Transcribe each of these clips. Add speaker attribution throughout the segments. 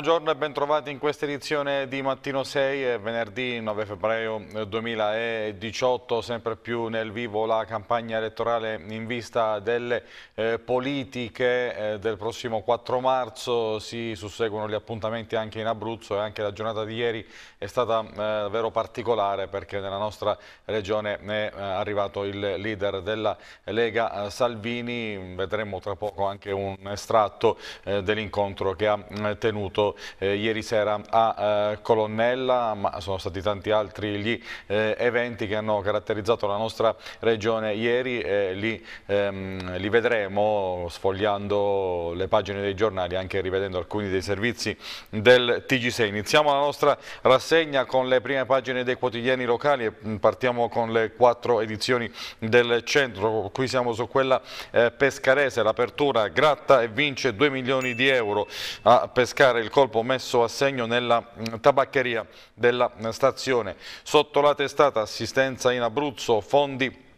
Speaker 1: Buongiorno e bentrovati in questa edizione di Mattino 6, è venerdì 9 febbraio 2018, sempre più nel vivo la campagna elettorale in vista delle eh, politiche eh, del prossimo 4 marzo, si susseguono gli appuntamenti anche in Abruzzo e anche la giornata di ieri è stata eh, davvero particolare perché nella nostra regione è eh, arrivato il leader della Lega eh, Salvini, vedremo tra poco anche un estratto eh, dell'incontro che ha tenuto eh, ieri sera a eh, Colonnella, ma sono stati tanti altri gli eh, eventi che hanno caratterizzato la nostra regione ieri e li, ehm, li vedremo sfogliando le pagine dei giornali, anche rivedendo alcuni dei servizi del TG6. Iniziamo la nostra rassegna con le prime pagine dei quotidiani locali e mm, partiamo con le quattro edizioni del centro. Qui siamo su quella eh, pescarese, l'apertura gratta e vince 2 milioni di euro a pescare il colpo messo a segno nella mm, tabaccheria della stazione. Sotto la testata assistenza in Abruzzo, fondi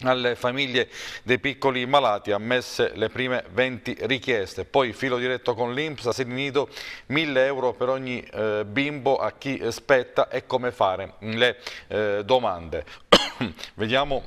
Speaker 1: alle famiglie dei piccoli malati ammesse le prime 20 richieste poi filo diretto con l'Inps asili nido 1000 euro per ogni eh, bimbo a chi spetta e come fare le eh, domande vediamo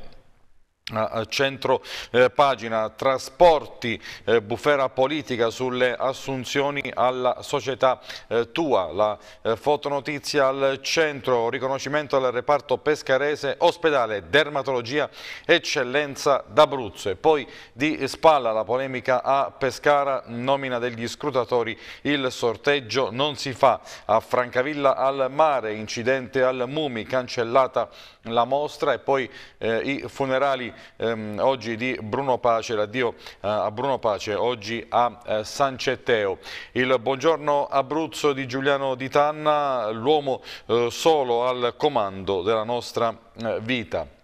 Speaker 1: centro eh, pagina trasporti eh, bufera politica sulle assunzioni alla società eh, tua. La eh, fotonotizia al centro riconoscimento al reparto pescarese ospedale dermatologia eccellenza d'Abruzzo. E poi di spalla la polemica a Pescara nomina degli scrutatori il sorteggio non si fa. A Francavilla al mare incidente al Mumi cancellata la mostra. E poi eh, i funerali ehm, oggi di Bruno Pace, l'addio eh, a Bruno Pace, oggi a eh, San Cetteo. Il buongiorno Abruzzo di Giuliano Di Tanna, l'uomo eh, solo al comando della nostra eh, vita.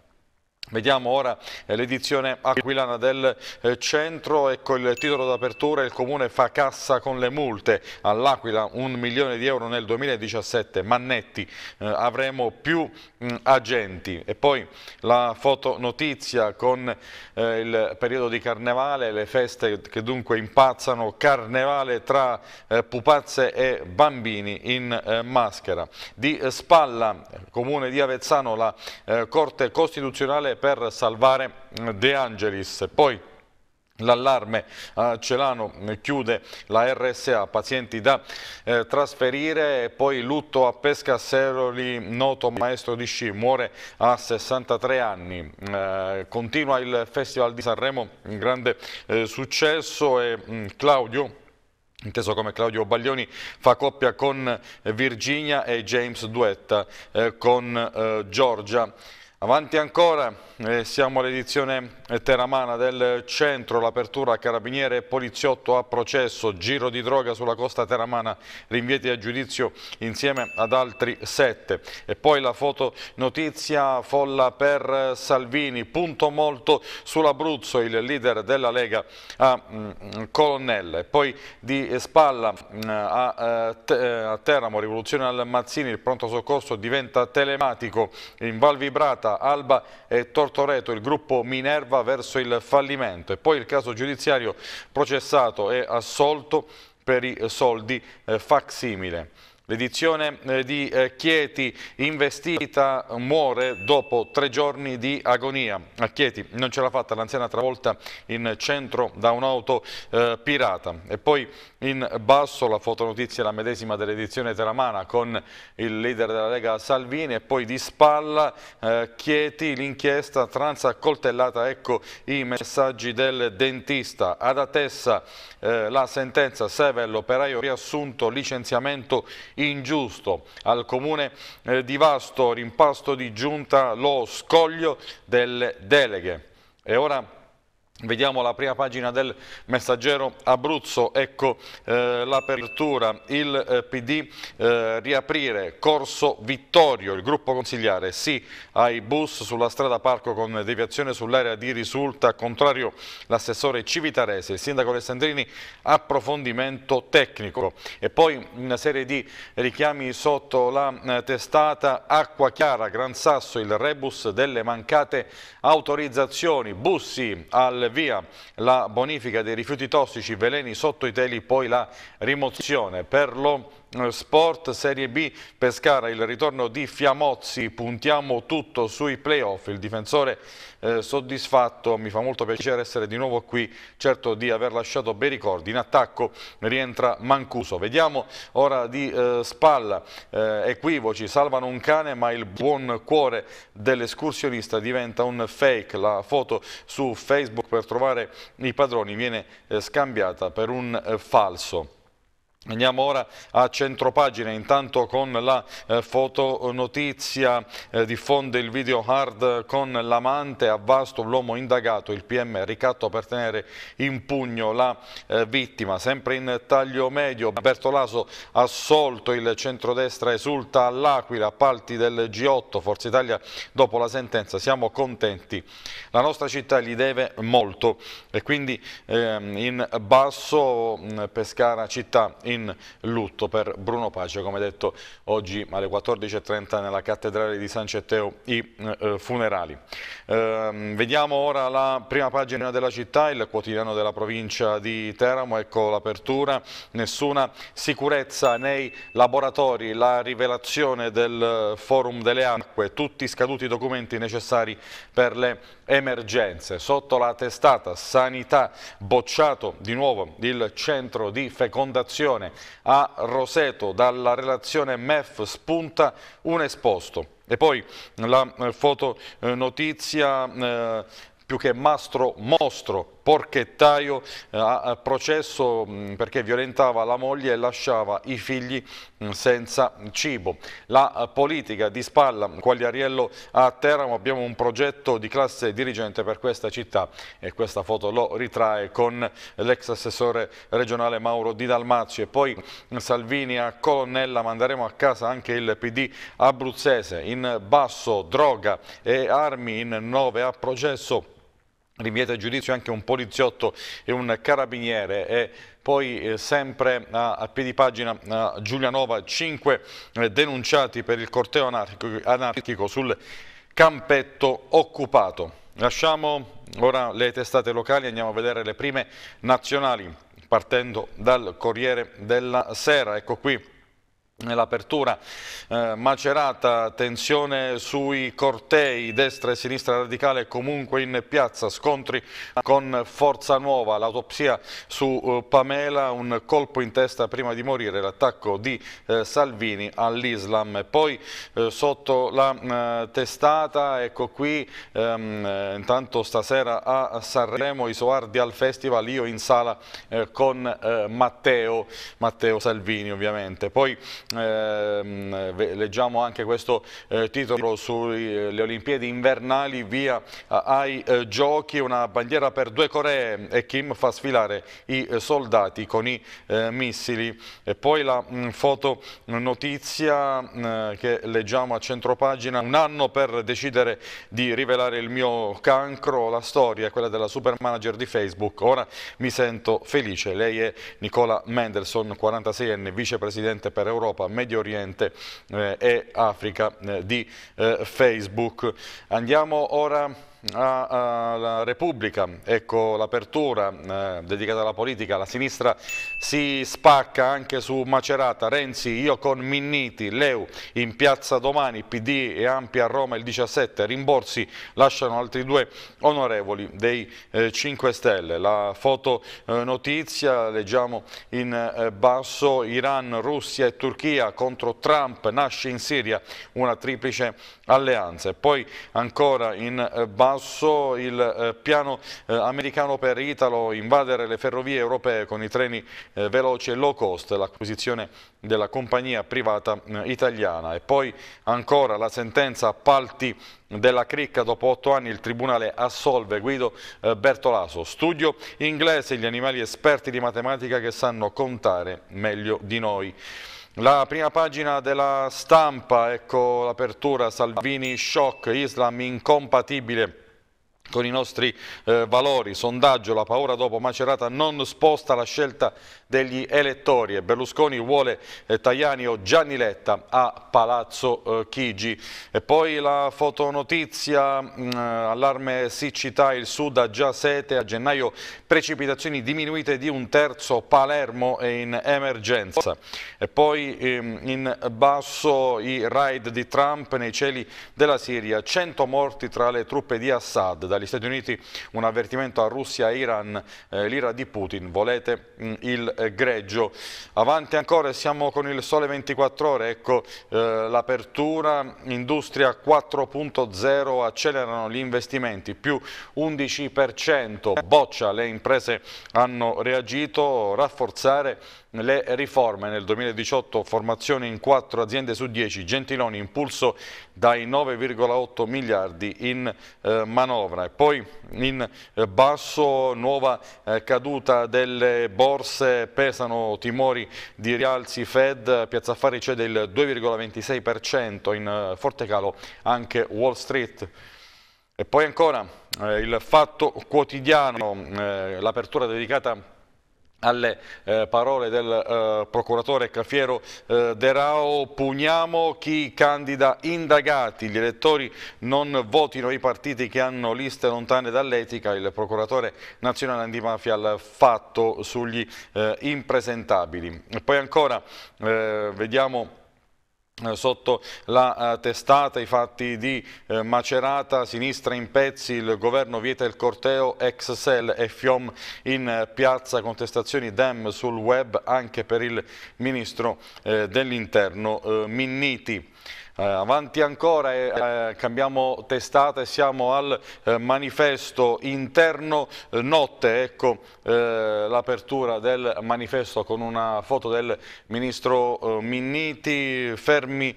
Speaker 1: Vediamo ora eh, l'edizione aquilana del eh, centro, ecco il titolo d'apertura, il comune fa cassa con le multe, all'Aquila un milione di euro nel 2017, Mannetti eh, avremo più mh, agenti. E poi la fotonotizia con eh, il periodo di carnevale, le feste che dunque impazzano, carnevale tra eh, pupazze e bambini in eh, maschera. Di Spalla, comune di Avezzano, la Corte Costituzionale per salvare De Angelis. Poi L'allarme a Celano chiude la RSA, pazienti da eh, trasferire, poi lutto a Pesca Seroli, noto maestro di sci, muore a 63 anni. Eh, continua il Festival di Sanremo, un grande eh, successo e mh, mm, Claudio inteso come Claudio Baglioni, fa coppia con Virginia e James duetta eh, con eh, Giorgia. Avanti ancora, eh, siamo all'edizione teramana del centro, l'apertura carabiniere e poliziotto a processo, giro di droga sulla costa teramana, rinvieti a giudizio insieme ad altri sette. E poi la foto notizia, folla per Salvini, punto molto sull'Abruzzo, il leader della Lega a mm, Colonnella. E poi di spalla mm, a, eh, eh, a Teramo, rivoluzione al Mazzini, il pronto soccorso diventa telematico in Val Vibrata, Alba e Tortoreto, il gruppo Minerva verso il fallimento e poi il caso giudiziario processato e assolto per i soldi eh, facsimile. L'edizione eh, di eh, Chieti investita muore dopo tre giorni di agonia. A Chieti non ce l'ha fatta l'anziana travolta in centro da un'auto eh, pirata. E poi in basso la fotonotizia la medesima dell'edizione teramana con il leader della Lega Salvini e poi di spalla eh, Chieti l'inchiesta tranza coltellata. Ecco i messaggi del dentista. Ad Atessa eh, la sentenza Sevel, operaio riassunto, licenziamento ingiusto. Al comune eh, di Vasto, rimpasto di giunta, lo scoglio delle deleghe. E ora Vediamo la prima pagina del messaggero Abruzzo, ecco eh, l'apertura, il eh, PD eh, riaprire. Corso Vittorio, il gruppo consigliare. Sì ai bus sulla strada Parco con deviazione sull'area di risulta, contrario l'assessore Civitarese, il sindaco Alessandrini approfondimento tecnico. E poi una serie di richiami sotto la eh, testata. Acqua Chiara, Gran Sasso, il rebus delle mancate autorizzazioni, bussi al via la bonifica dei rifiuti tossici, veleni sotto i teli, poi la rimozione. Per lo Sport Serie B Pescara il ritorno di Fiamozzi, puntiamo tutto sui playoff, il difensore eh, soddisfatto, mi fa molto piacere essere di nuovo qui, certo di aver lasciato bei ricordi, in attacco rientra Mancuso, vediamo ora di eh, spalla, eh, equivoci, salvano un cane ma il buon cuore dell'escursionista diventa un fake, la foto su Facebook per trovare i padroni viene eh, scambiata per un eh, falso. Andiamo ora a centropagina, intanto con la eh, fotonotizia eh, diffonde il video hard con l'amante a Vasto, l'uomo indagato, il PM ricatto per tenere in pugno la eh, vittima. Sempre in taglio medio, Bertolaso assolto, il centrodestra esulta all'Aquila, appalti del G8, Forza Italia dopo la sentenza, siamo contenti. La nostra città gli deve molto e quindi ehm, in basso Pescara città in in lutto per Bruno Pace, come detto oggi alle 14.30 nella cattedrale di San Cetteo i eh, funerali. Eh, vediamo ora la prima pagina della città, il quotidiano della provincia di Teramo, ecco l'apertura, nessuna sicurezza nei laboratori, la rivelazione del forum delle acque, tutti scaduti i documenti necessari per le emergenze. Sotto la testata sanità bocciato di nuovo il centro di fecondazione a Roseto dalla relazione MEF spunta un esposto. E poi la eh, foto eh, notizia eh, più che mastro mostro porchettaio eh, a processo mm, perché violentava la moglie e lasciava i figli mm, senza cibo. La eh, politica di spalla, Quagliariello a Teramo, abbiamo un progetto di classe dirigente per questa città e questa foto lo ritrae con l'ex assessore regionale Mauro Di Dalmazio e poi Salvini a Colonnella, manderemo a casa anche il PD abruzzese in basso, droga e armi in 9 a processo rinviata a giudizio anche un poliziotto e un carabiniere e poi eh, sempre a, a piedi pagina a Giulianova 5 eh, denunciati per il corteo anarchico, anarchico sul campetto occupato. Lasciamo ora le testate locali, andiamo a vedere le prime nazionali partendo dal Corriere della Sera, ecco qui Nell'apertura eh, macerata, tensione sui cortei, destra e sinistra radicale comunque in piazza, scontri con Forza Nuova, l'autopsia su uh, Pamela, un colpo in testa prima di morire, l'attacco di eh, Salvini all'Islam. Poi eh, sotto la eh, testata, ecco qui, ehm, eh, intanto stasera a Sanremo, i Soardi al Festival, io in sala con Matteo, Matteo Salvini ovviamente. Poi eh, leggiamo anche questo eh, titolo sulle Olimpiadi invernali via ai eh, giochi, una bandiera per due Coree e Kim fa sfilare i eh, soldati con i eh, missili. E poi la mh, foto notizia eh, che leggiamo a centropagina, un anno per decidere di rivelare il mio cancro, la storia è quella della super manager di Facebook, ora mi sento felice, lei è Nicola Mendelssohn, 46enne, vicepresidente per Europa Europa, Medio Oriente eh, e Africa eh, di eh, Facebook. Andiamo ora alla Repubblica, ecco l'apertura eh, dedicata alla politica, la sinistra si spacca anche su Macerata, Renzi, io con Minniti, Leu in piazza domani, PD e Ampi a Roma il 17, rimborsi lasciano altri due onorevoli dei eh, 5 Stelle. La foto eh, notizia, leggiamo in eh, basso, Iran, Russia e Turchia contro Trump, nasce in Siria una triplice alleanza. E poi ancora in eh, basso basso il eh, piano eh, americano per Italo invadere le ferrovie europee con i treni eh, veloci e low cost, l'acquisizione della compagnia privata italiana. E poi ancora la sentenza appalti della cricca. Dopo otto anni il tribunale assolve Guido Bertolaso. Studio inglese gli animali esperti di matematica che sanno contare meglio di noi. La prima pagina della stampa, ecco l'apertura, Salvini shock, Islam incompatibile con i nostri eh, valori, sondaggio, la paura dopo Macerata non sposta la scelta degli elettori e Berlusconi vuole eh, Tajani o Gianni Letta a Palazzo eh, Chigi. E poi la fotonotizia, mm, allarme siccità, il sud ha già sete, a gennaio precipitazioni diminuite di un terzo, Palermo è in emergenza. E poi ehm, in basso i raid di Trump nei cieli della Siria, 100 morti tra le truppe di Assad dagli Stati Uniti un avvertimento a Russia e Iran, eh, l'ira di Putin, volete mm, il eh, greggio. Avanti ancora, siamo con il sole 24 ore, ecco eh, l'apertura, industria 4.0, accelerano gli investimenti, più 11%, boccia, le imprese hanno reagito, rafforzare le riforme nel 2018, formazione in 4 aziende su 10, Gentiloni impulso dai 9,8 miliardi in eh, manovra. E poi in eh, basso nuova eh, caduta delle borse, pesano timori di rialzi Fed, Piazza Affari cede il 2,26%, in eh, forte calo anche Wall Street. E poi ancora eh, il fatto quotidiano, l'apertura dedicata alle eh, parole del eh, procuratore Cafiero eh, De Rao, puniamo chi candida indagati, gli elettori non votino i partiti che hanno liste lontane dall'etica, il procuratore nazionale antimafia ha fatto sugli eh, impresentabili. E poi ancora eh, vediamo sotto la uh, testata i fatti di uh, Macerata, sinistra in pezzi, il governo vieta il corteo, ex Sel e Fiom in piazza, contestazioni Dem sul web anche per il ministro dell'interno Minniti. Eh, avanti ancora, eh, cambiamo testata e siamo al eh, manifesto interno eh, notte, ecco eh, l'apertura del manifesto con una foto del ministro eh, Minniti, fermi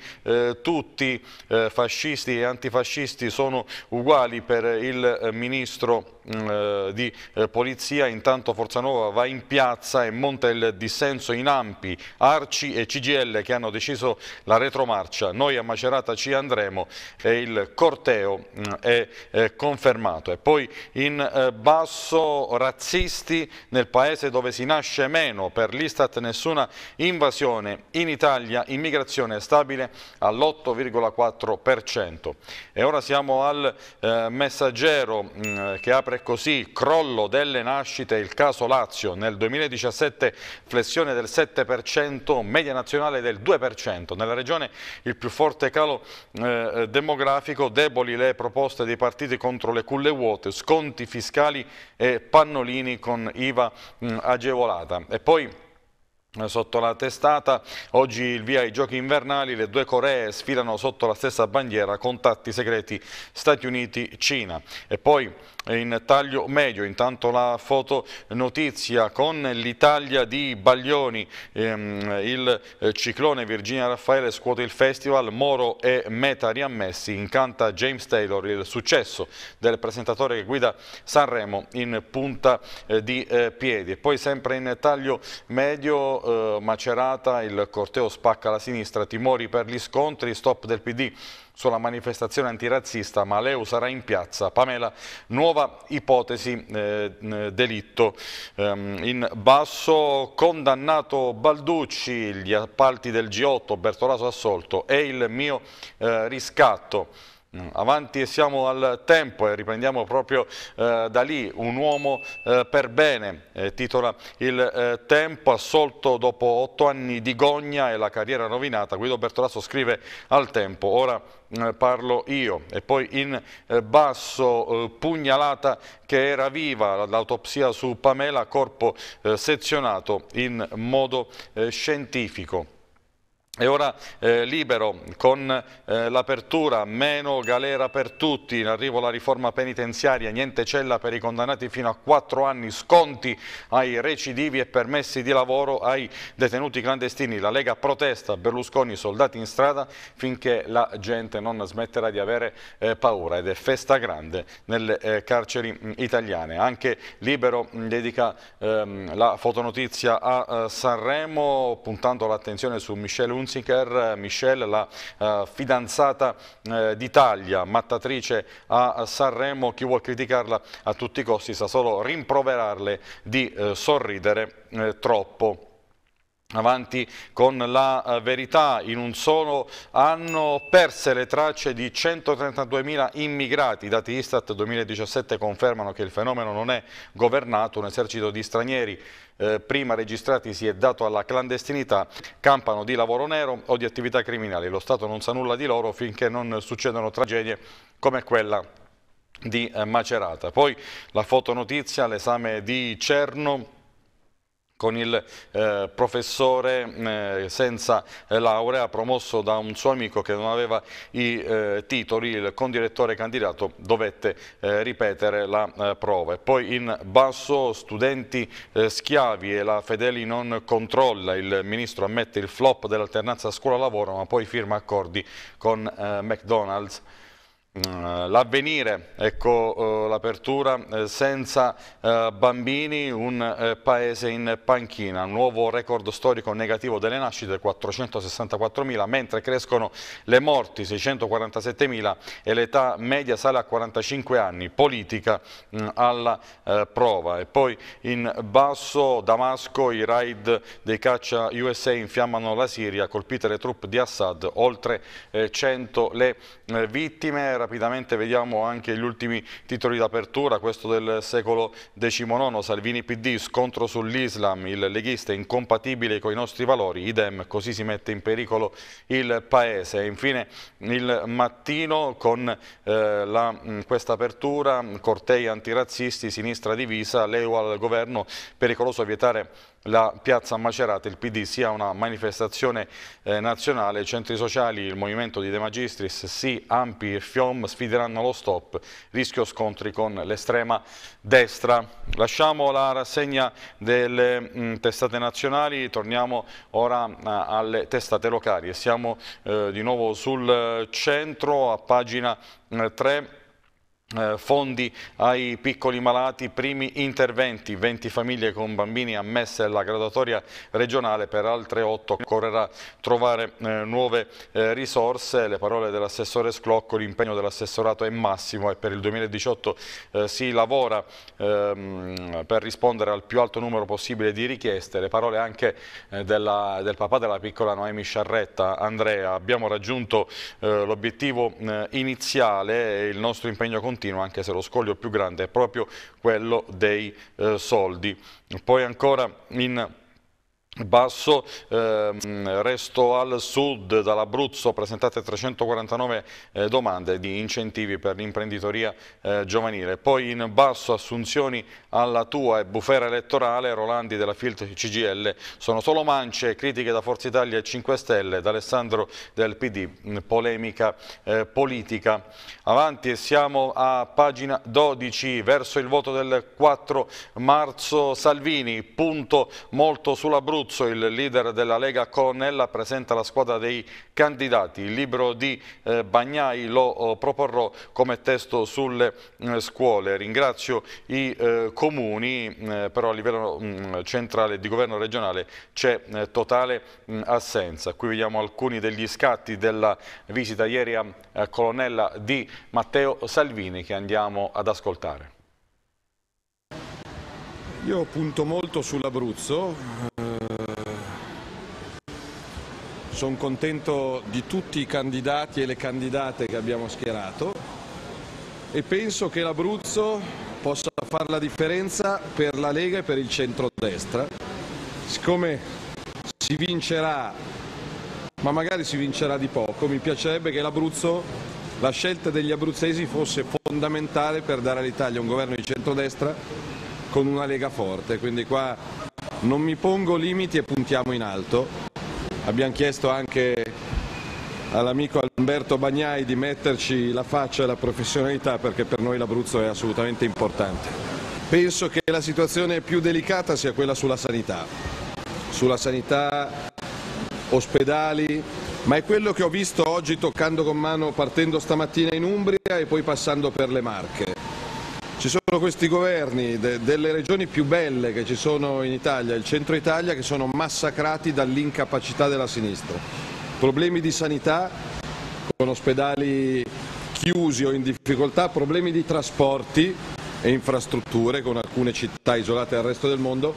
Speaker 1: tutti, fascisti e antifascisti sono uguali per il ministro Mm, di polizia, intanto Forza Nuova va in piazza e monta il dissenso in Ampi, Arci e CGL che hanno deciso la retromarcia. Noi Macerata ci andremo e il corteo mm, è, è confermato. E poi in eh, basso razzisti nel paese dove si nasce meno, per l'Istat nessuna invasione, in Italia immigrazione stabile all'8,4%. E ora siamo al eh, messaggero mm, che apre così, crollo delle nascite, il caso Lazio nel 2017 flessione del 7%, media nazionale del 2%, nella regione il più forte calo eh, demografico, deboli le proposte dei partiti contro le culle vuote, sconti fiscali e pannolini con IVA mh, agevolata. E poi sotto la testata. Oggi il via ai giochi invernali, le due Coree sfilano sotto la stessa bandiera, contatti segreti Stati Uniti-Cina. E poi in taglio medio, intanto la foto notizia con l'Italia di Baglioni, ehm, il ciclone Virginia Raffaele scuote il festival, Moro e Meta riammessi, incanta James Taylor, il successo del presentatore che guida Sanremo in punta eh, di eh, piedi. E poi sempre in taglio medio eh, Macerata, il corteo spacca la sinistra, timori per gli scontri, stop del PD sulla manifestazione antirazzista, ma Leu sarà in piazza. Pamela, nuova ipotesi eh, delitto. Um, in basso, condannato Balducci, gli appalti del G8, Bertolaso assolto, è il mio eh, riscatto. Mm, avanti e siamo al tempo e riprendiamo proprio eh, da lì, un uomo eh, per bene, eh, titola il eh, tempo, assolto dopo otto anni di gogna e la carriera rovinata, Guido Bertolasso scrive al tempo, ora eh, parlo io. E poi in eh, basso pugnalata che era viva, l'autopsia su Pamela, corpo sezionato in modo scientifico. E ora eh, libero con eh, l'apertura, meno galera per tutti, in arrivo la riforma penitenziaria, niente cella per i condannati fino a quattro anni, sconti ai recidivi e permessi di lavoro ai detenuti clandestini. La Lega protesta, Berlusconi soldati in strada finché la gente non smetterà di avere eh, paura ed è festa grande nelle eh, carceri mh, italiane. Anche Libero mh, dedica ehm, la fotonotizia a eh, Sanremo puntando l'attenzione su Michele Unzi Hunziker, Michelle, la uh, fidanzata uh, d'Italia, mattatrice a Sanremo, chi vuol criticarla a tutti i costi sa solo rimproverarle di uh, sorridere troppo. Avanti con la eh, verità, in un solo anno perse le tracce di 132.000 immigrati. I dati Istat 2017 confermano che il fenomeno non è governato, un esercito di stranieri eh, prima registrati si è dato alla clandestinità, campano di lavoro nero o di attività criminali. Lo Stato non sa nulla di loro finché non succedono tragedie come quella di eh, Macerata. Poi la fotonotizia, l'esame di Cerno, con il eh, professore eh, senza eh, laurea promosso da un suo amico che non aveva i eh, titoli, il condirettore candidato dovette eh, ripetere la eh, prova. E poi in basso studenti schiavi e la Fedeli non controlla, il ministro ammette il flop dell'alternanza scuola-lavoro ma poi firma accordi con McDonald's. Mm, l'avvenire, ecco uh, l'apertura uh, senza bambini, un paese in panchina, nuovo record storico negativo delle nascite, 464.000, mentre crescono le morti, 647.000 e l'età media sale a 45 anni, politica mm, alla prova. E poi in basso Damasco i raid dei caccia USA infiammano la Siria, colpite le truppe di Assad, oltre 100 le vittime, rapidamente vediamo anche gli ultimi titoli d'apertura, questo del secolo XIX, Salvini PD, scontro sull'Islam, il leghista incompatibile con i nostri valori, idem, così si mette in pericolo il Paese. Infine il mattino con eh, questa apertura, cortei antirazzisti, sinistra divisa, l'EU al governo, pericoloso vietare la piazza Macerata, il PD sia una manifestazione eh, nazionale, i centri sociali, il movimento di De Magistris, sì, Ampi e FIOM sfideranno lo stop, rischio scontri con l'estrema destra. Lasciamo la rassegna delle mh, mm, testate nazionali, torniamo ora uh, alle testate locali e siamo uh, di nuovo sul centro a pagina 3 eh, fondi ai piccoli malati, primi interventi, 20 famiglie con bambini ammesse alla graduatoria regionale, per altre 8 occorrerà trovare eh, nuove eh, risorse, le parole dell'assessore Sclocco, l'impegno dell'assessorato è massimo e per il 2018 eh, si lavora ehm, per rispondere al più alto numero possibile di richieste, le parole anche eh, della, del papà della piccola Noemi Sciarretta, Andrea, abbiamo raggiunto eh, l'obiettivo iniziale il nostro impegno continuo continua anche se lo scoglio più grande è proprio quello dei eh, soldi. Poi ancora in Basso, ehm, resto al sud, dall'Abruzzo presentate 349 eh, domande di incentivi per l'imprenditoria eh, giovanile. Poi in basso assunzioni alla tua e bufera elettorale, Rolandi della Filt CGL, sono solo mance, critiche da Forza Italia e 5 Stelle, da Alessandro del PD, polemica eh, politica. Avanti e siamo a pagina 12, verso il voto del 4 marzo Salvini, punto molto sull'Abruzzo Abruzzo il leader della Lega Colonnella presenta la squadra dei candidati. Il libro di eh, Bagnai lo oh, proporrò come testo sulle eh, scuole. Ringrazio i eh, comuni, eh, però a livello mm, centrale di governo regionale c'è eh, totale mm, assenza. Qui vediamo alcuni degli scatti della visita ieri a Colonnella di Matteo Salvini che andiamo ad ascoltare.
Speaker 2: Io punto molto sull'Abruzzo, sono contento di tutti i candidati e le candidate che abbiamo schierato e penso che l'Abruzzo possa fare la differenza per la Lega e per il centro-destra. Siccome si vincerà, ma magari si vincerà di poco, mi piacerebbe che l'Abruzzo, la scelta degli abruzzesi fosse fondamentale per dare all'Italia un governo di centro-destra con una Lega forte. Quindi qua non mi pongo limiti e puntiamo in alto. Abbiamo chiesto anche all'amico Alberto Bagnai di metterci la faccia e la professionalità perché per noi l'Abruzzo è assolutamente importante. Penso che la situazione più delicata sia quella sulla sanità, sulla sanità, ospedali, ma è quello che ho visto oggi toccando con mano partendo stamattina in Umbria e poi passando per le Marche. Ci sono questi governi de delle regioni più belle che ci sono in Italia, il centro Italia, che sono massacrati dall'incapacità della sinistra. problemi di sanità con ospedali chiusi o in difficoltà, problemi di trasporti e infrastrutture con alcune città isolate dal resto del mondo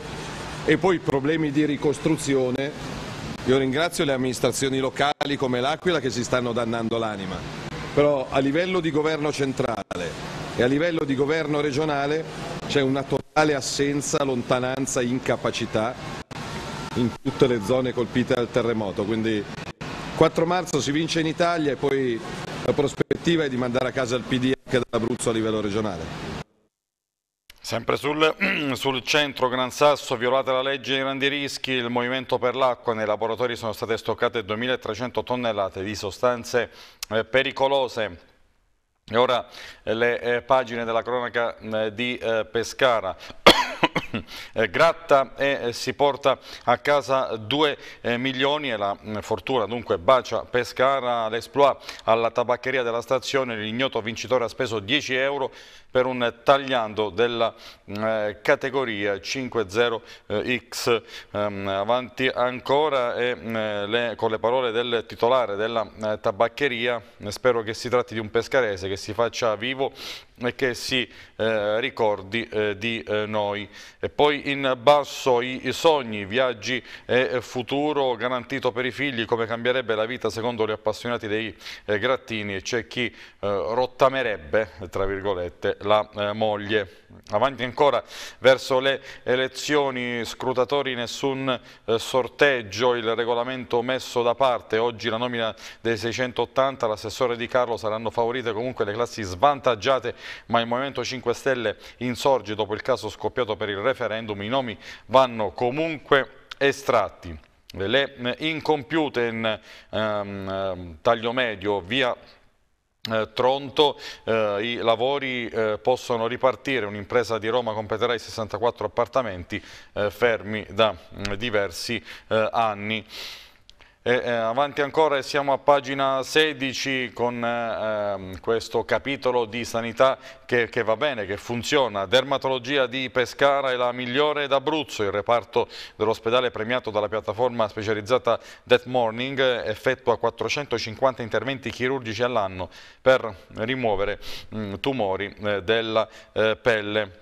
Speaker 2: e poi problemi di ricostruzione. Io ringrazio le amministrazioni locali come l'Aquila che si stanno dannando l'anima, però a livello di governo centrale e a livello di governo regionale c'è una totale assenza, lontananza, incapacità in tutte le zone colpite dal terremoto. Quindi 4 marzo si vince in Italia e poi la prospettiva è di mandare a casa il PD anche dall'Abruzzo a livello regionale.
Speaker 1: Sempre sul, sul, centro Gran Sasso, violata la legge dei grandi rischi, il movimento per l'acqua, nei laboratori sono state stoccate 2300 tonnellate di sostanze eh, pericolose. E ora eh, le eh, pagine della cronaca eh, di eh, Pescara. Eh, gratta e eh, si porta a casa 2 eh, milioni e la mm, fortuna dunque bacia Pescara l'esploit alla tabaccheria della stazione l'ignoto vincitore ha speso 10 euro per un tagliando della eh, categoria 5-0X ehm, avanti ancora e eh, le, con le parole del titolare della eh, tabaccheria spero che si tratti di un pescarese che si faccia vivo e che si eh, ricordi eh, di eh, noi. E poi in basso i, i, sogni, viaggi e futuro garantito per i figli, come cambierebbe la vita secondo gli appassionati dei eh, grattini e c'è chi eh, rottamerebbe, tra virgolette, la eh, moglie. Avanti ancora verso le elezioni, scrutatori nessun sorteggio, il regolamento messo da parte, oggi la nomina dei 680, l'assessore Di Carlo saranno favorite comunque le classi svantaggiate ma il Movimento 5 Stelle insorge dopo il caso scoppiato per il referendum, i nomi vanno comunque estratti. Le eh, incompiute in um, taglio medio via eh, Tronto, eh, i lavori eh, possono ripartire, un'impresa di Roma completerà i 64 appartamenti eh, fermi da mm, diversi eh, anni. E, eh, avanti ancora e siamo a pagina 16 con eh, questo capitolo di sanità che, che, va bene, che funziona. Dermatologia di Pescara è la migliore d'Abruzzo, il reparto dell'ospedale premiato dalla piattaforma specializzata Death Morning effettua 450 interventi chirurgici all'anno per rimuovere mh, tumori eh, della eh, pelle.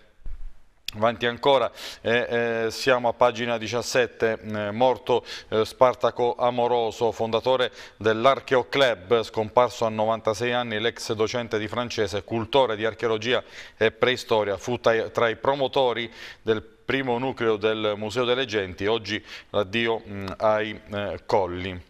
Speaker 1: Avanti ancora, eh, eh, siamo a pagina 17, eh, morto Spartaco Amoroso, fondatore dell'Archeo Club, scomparso a 96 anni, l'ex docente di francese, cultore di archeologia e preistoria, fu tra i promotori del primo nucleo del Museo delle Genti, oggi l'addio ai eh, colli.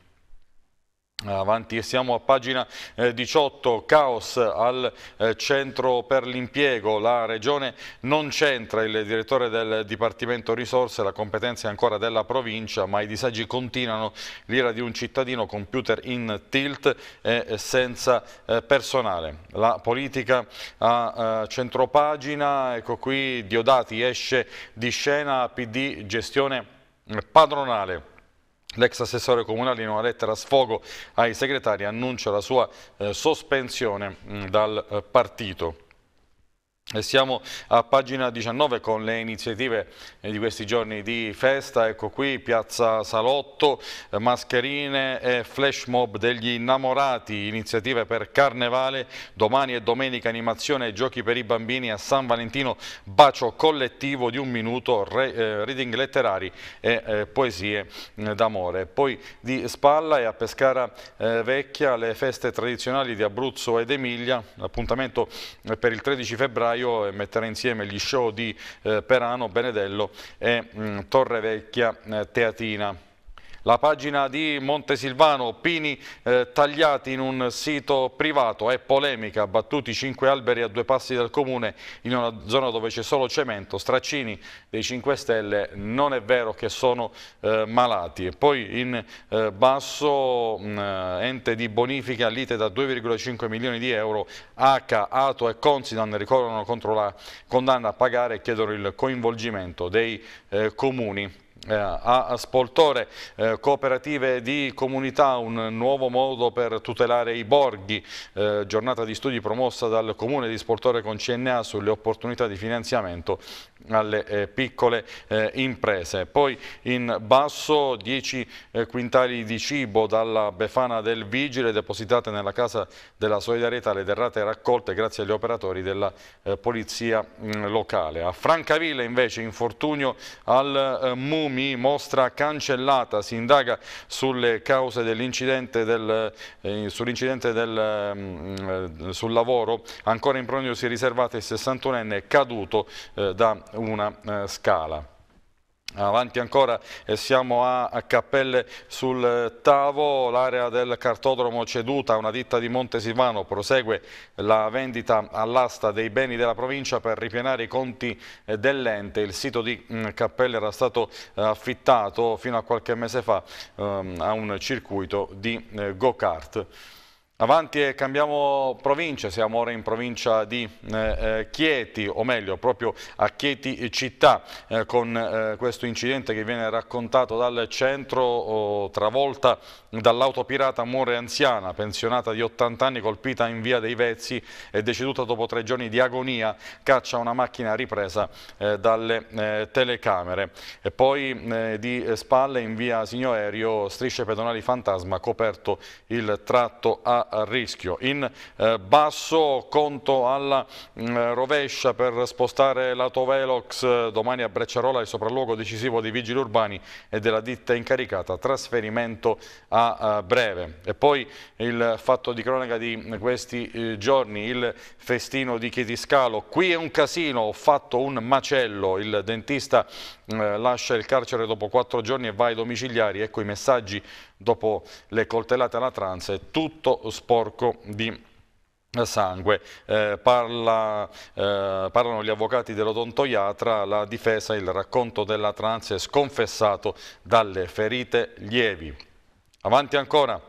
Speaker 1: Avanti, siamo a pagina eh, 18, caos al eh, centro per l'impiego, la regione non c'entra, il direttore del Dipartimento Risorse, la competenza è ancora della provincia, ma i disagi continuano, l'ira di un cittadino, computer in tilt e senza eh, personale. La politica a eh, centropagina, ecco qui Diodati esce di scena, PD gestione padronale. L'ex assessore comunale in una lettera a sfogo ai segretari annuncia la sua eh, sospensione mh, dal eh, partito. Siamo a pagina 19 con le iniziative eh, di questi giorni di festa, ecco qui Piazza Salotto, eh, mascherine e flash mob degli innamorati, iniziative per Carnevale, domani e domenica animazione e giochi per i bambini a San Valentino, bacio collettivo di un minuto, eh, reading letterari e poesie d'amore. Poi di Spalla e a Pescara Vecchia le feste tradizionali di Abruzzo ed Emilia, appuntamento per il 13 febbraio febbraio e metterà insieme gli show di eh, Perano, Benedello e mm, Torrevecchia eh, Teatina. La pagina di Montesilvano, pini eh, tagliati in un sito privato, è polemica, battuti cinque alberi a due passi dal comune in una zona dove c'è solo cemento, straccini dei 5 Stelle, non è vero che sono eh, malati. E poi in eh, basso, mh, mm, ente di bonifica, lite da 2,5 milioni di euro, H, Ato e Considan ricorrono contro la condanna a pagare e chiedono il coinvolgimento dei eh, comuni. Eh, a Spoltore, eh, cooperative di comunità, un nuovo modo per tutelare i borghi, eh, giornata di studi promossa dal Comune di Spoltore con CNA sulle opportunità di finanziamento alle eh, piccole eh, imprese. Poi in basso 10 eh, quintali di cibo dalla Befana del Vigile depositate nella Casa della Solidarietà, le derrate raccolte grazie agli operatori della Polizia mm, locale. A Francaville invece infortunio al MUMI Fiumi, mostra cancellata, si indaga sulle cause dell'incidente del, eh, sull del, mm, sul lavoro, ancora in prognosi riservata il 61enne caduto eh, da una eh, scala. Avanti ancora e siamo a, Cappelle sul Tavo, l'area del cartodromo ceduta a una ditta di Montesilvano, prosegue la vendita all'asta dei beni della provincia per ripianare i conti eh, dell'ente. Il sito di mm, Cappelle era stato eh, affittato fino a qualche mese fa ehm, a un circuito di eh, go-kart. Avanti e cambiamo provincia, siamo ora in provincia di eh, eh, Chieti, o meglio proprio a Chieti città, eh, con eh, questo incidente che viene raccontato dal centro, oh, travolta dall'auto pirata muore anziana, pensionata di 80 anni, colpita in via dei Vezzi e deceduta dopo tre giorni di agonia, caccia una macchina ripresa eh, dalle eh, telecamere. E poi di spalle in via Signoerio, strisce pedonali fantasma, coperto il tratto a rischio. In eh, basso conto alla mm, rovescia per spostare l'autovelox eh, domani a Brecciarola il sopralluogo decisivo dei vigili urbani e della ditta incaricata, trasferimento a, a breve. E poi il fatto di cronaca di questi eh, giorni, il festino di Chietiscalo, qui è un casino, ho fatto un macello, il dentista eh, lascia il carcere dopo quattro giorni e va ai domiciliari, ecco i messaggi dopo le coltellate alla trans, è tutto sporco di sangue. Eh, parla, eh, parlano gli avvocati dell'odontoiatra, la difesa, il racconto della trans è sconfessato dalle ferite lievi. Avanti ancora.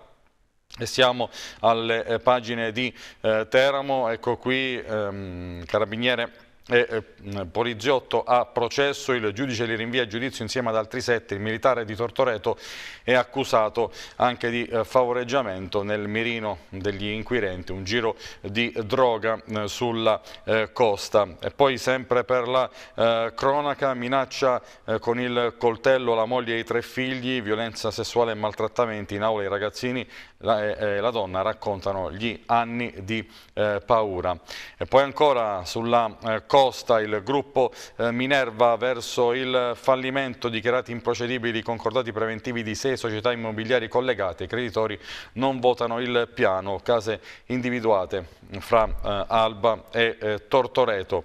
Speaker 1: E siamo alle eh, pagine di eh, Teramo, ecco qui ehm, Carabiniere e eh, Poliziotto a processo, il giudice li rinvia a giudizio insieme ad altri sette, il militare di Tortoreto è accusato anche di eh, favoreggiamento nel mirino degli inquirenti, un giro di droga eh, sulla eh, costa. E poi sempre per la eh, cronaca minaccia eh, con il coltello la moglie e i tre figli, violenza sessuale e maltrattamenti in aula i ragazzini, la, la donna raccontano gli anni di paura. E poi ancora sulla costa Costa, il gruppo eh, Minerva verso il fallimento, dichiarati improcedibili concordati preventivi di sei società immobiliari collegate, i creditori non votano il piano, case individuate fra eh, Alba e eh, Tortoreto.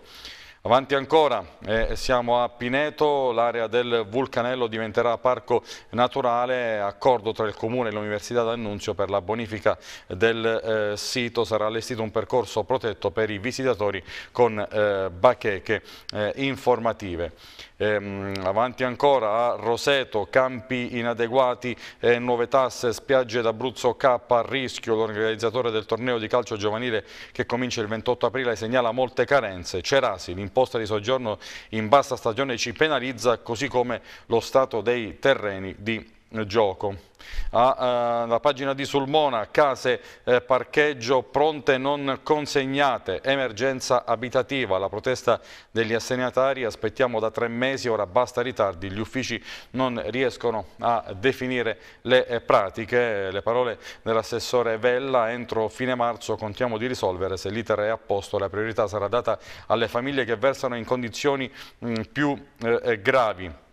Speaker 1: Avanti ancora, eh, siamo a Pineto, l'area del Vulcanello diventerà parco naturale, accordo tra il Comune e l'Università d'Annunzio per la bonifica del eh, sito, sarà allestito un percorso protetto per i visitatori con eh, bacheche eh, informative. Ehm, avanti ancora a Roseto, campi inadeguati e nuove tasse, spiagge d'Abruzzo K a rischio, l'organizzatore del torneo di calcio giovanile che comincia il 28 aprile segnala molte carenze, Cerasi, l'imposta di soggiorno in bassa stagione ci penalizza così come lo stato dei terreni di gioco. Alla eh, pagina di Sulmona, case, eh, parcheggio pronte non consegnate, emergenza abitativa, la protesta degli assegnatari, aspettiamo da tre mesi, ora basta ritardi, gli uffici non riescono a definire le eh, pratiche, le parole dell'assessore Vella, entro fine marzo contiamo di risolvere, se l'iter è a posto la priorità sarà data alle famiglie che versano in condizioni mh, più eh, gravi.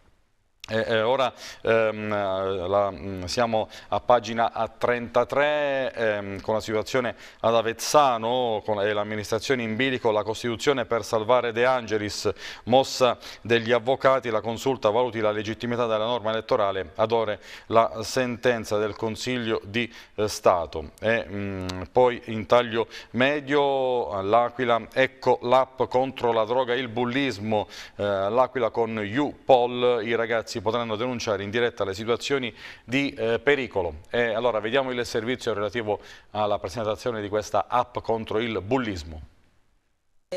Speaker 1: Eh, eh, ora ehm, la, mm, siamo a pagina 33 ehm, con la situazione ad Avezzano e l'amministrazione in bilico, la Costituzione per salvare De Angelis, mossa degli avvocati, la consulta valuti la legittimità della norma elettorale, adore la sentenza del Consiglio di eh, Stato. E, mh, mm, poi in taglio medio l'Aquila, ecco l'app contro la droga il bullismo, eh, l'Aquila con UPOL, i ragazzi ragazzi potranno denunciare in diretta le situazioni di eh, pericolo. E allora vediamo il servizio relativo alla presentazione di questa app contro il bullismo.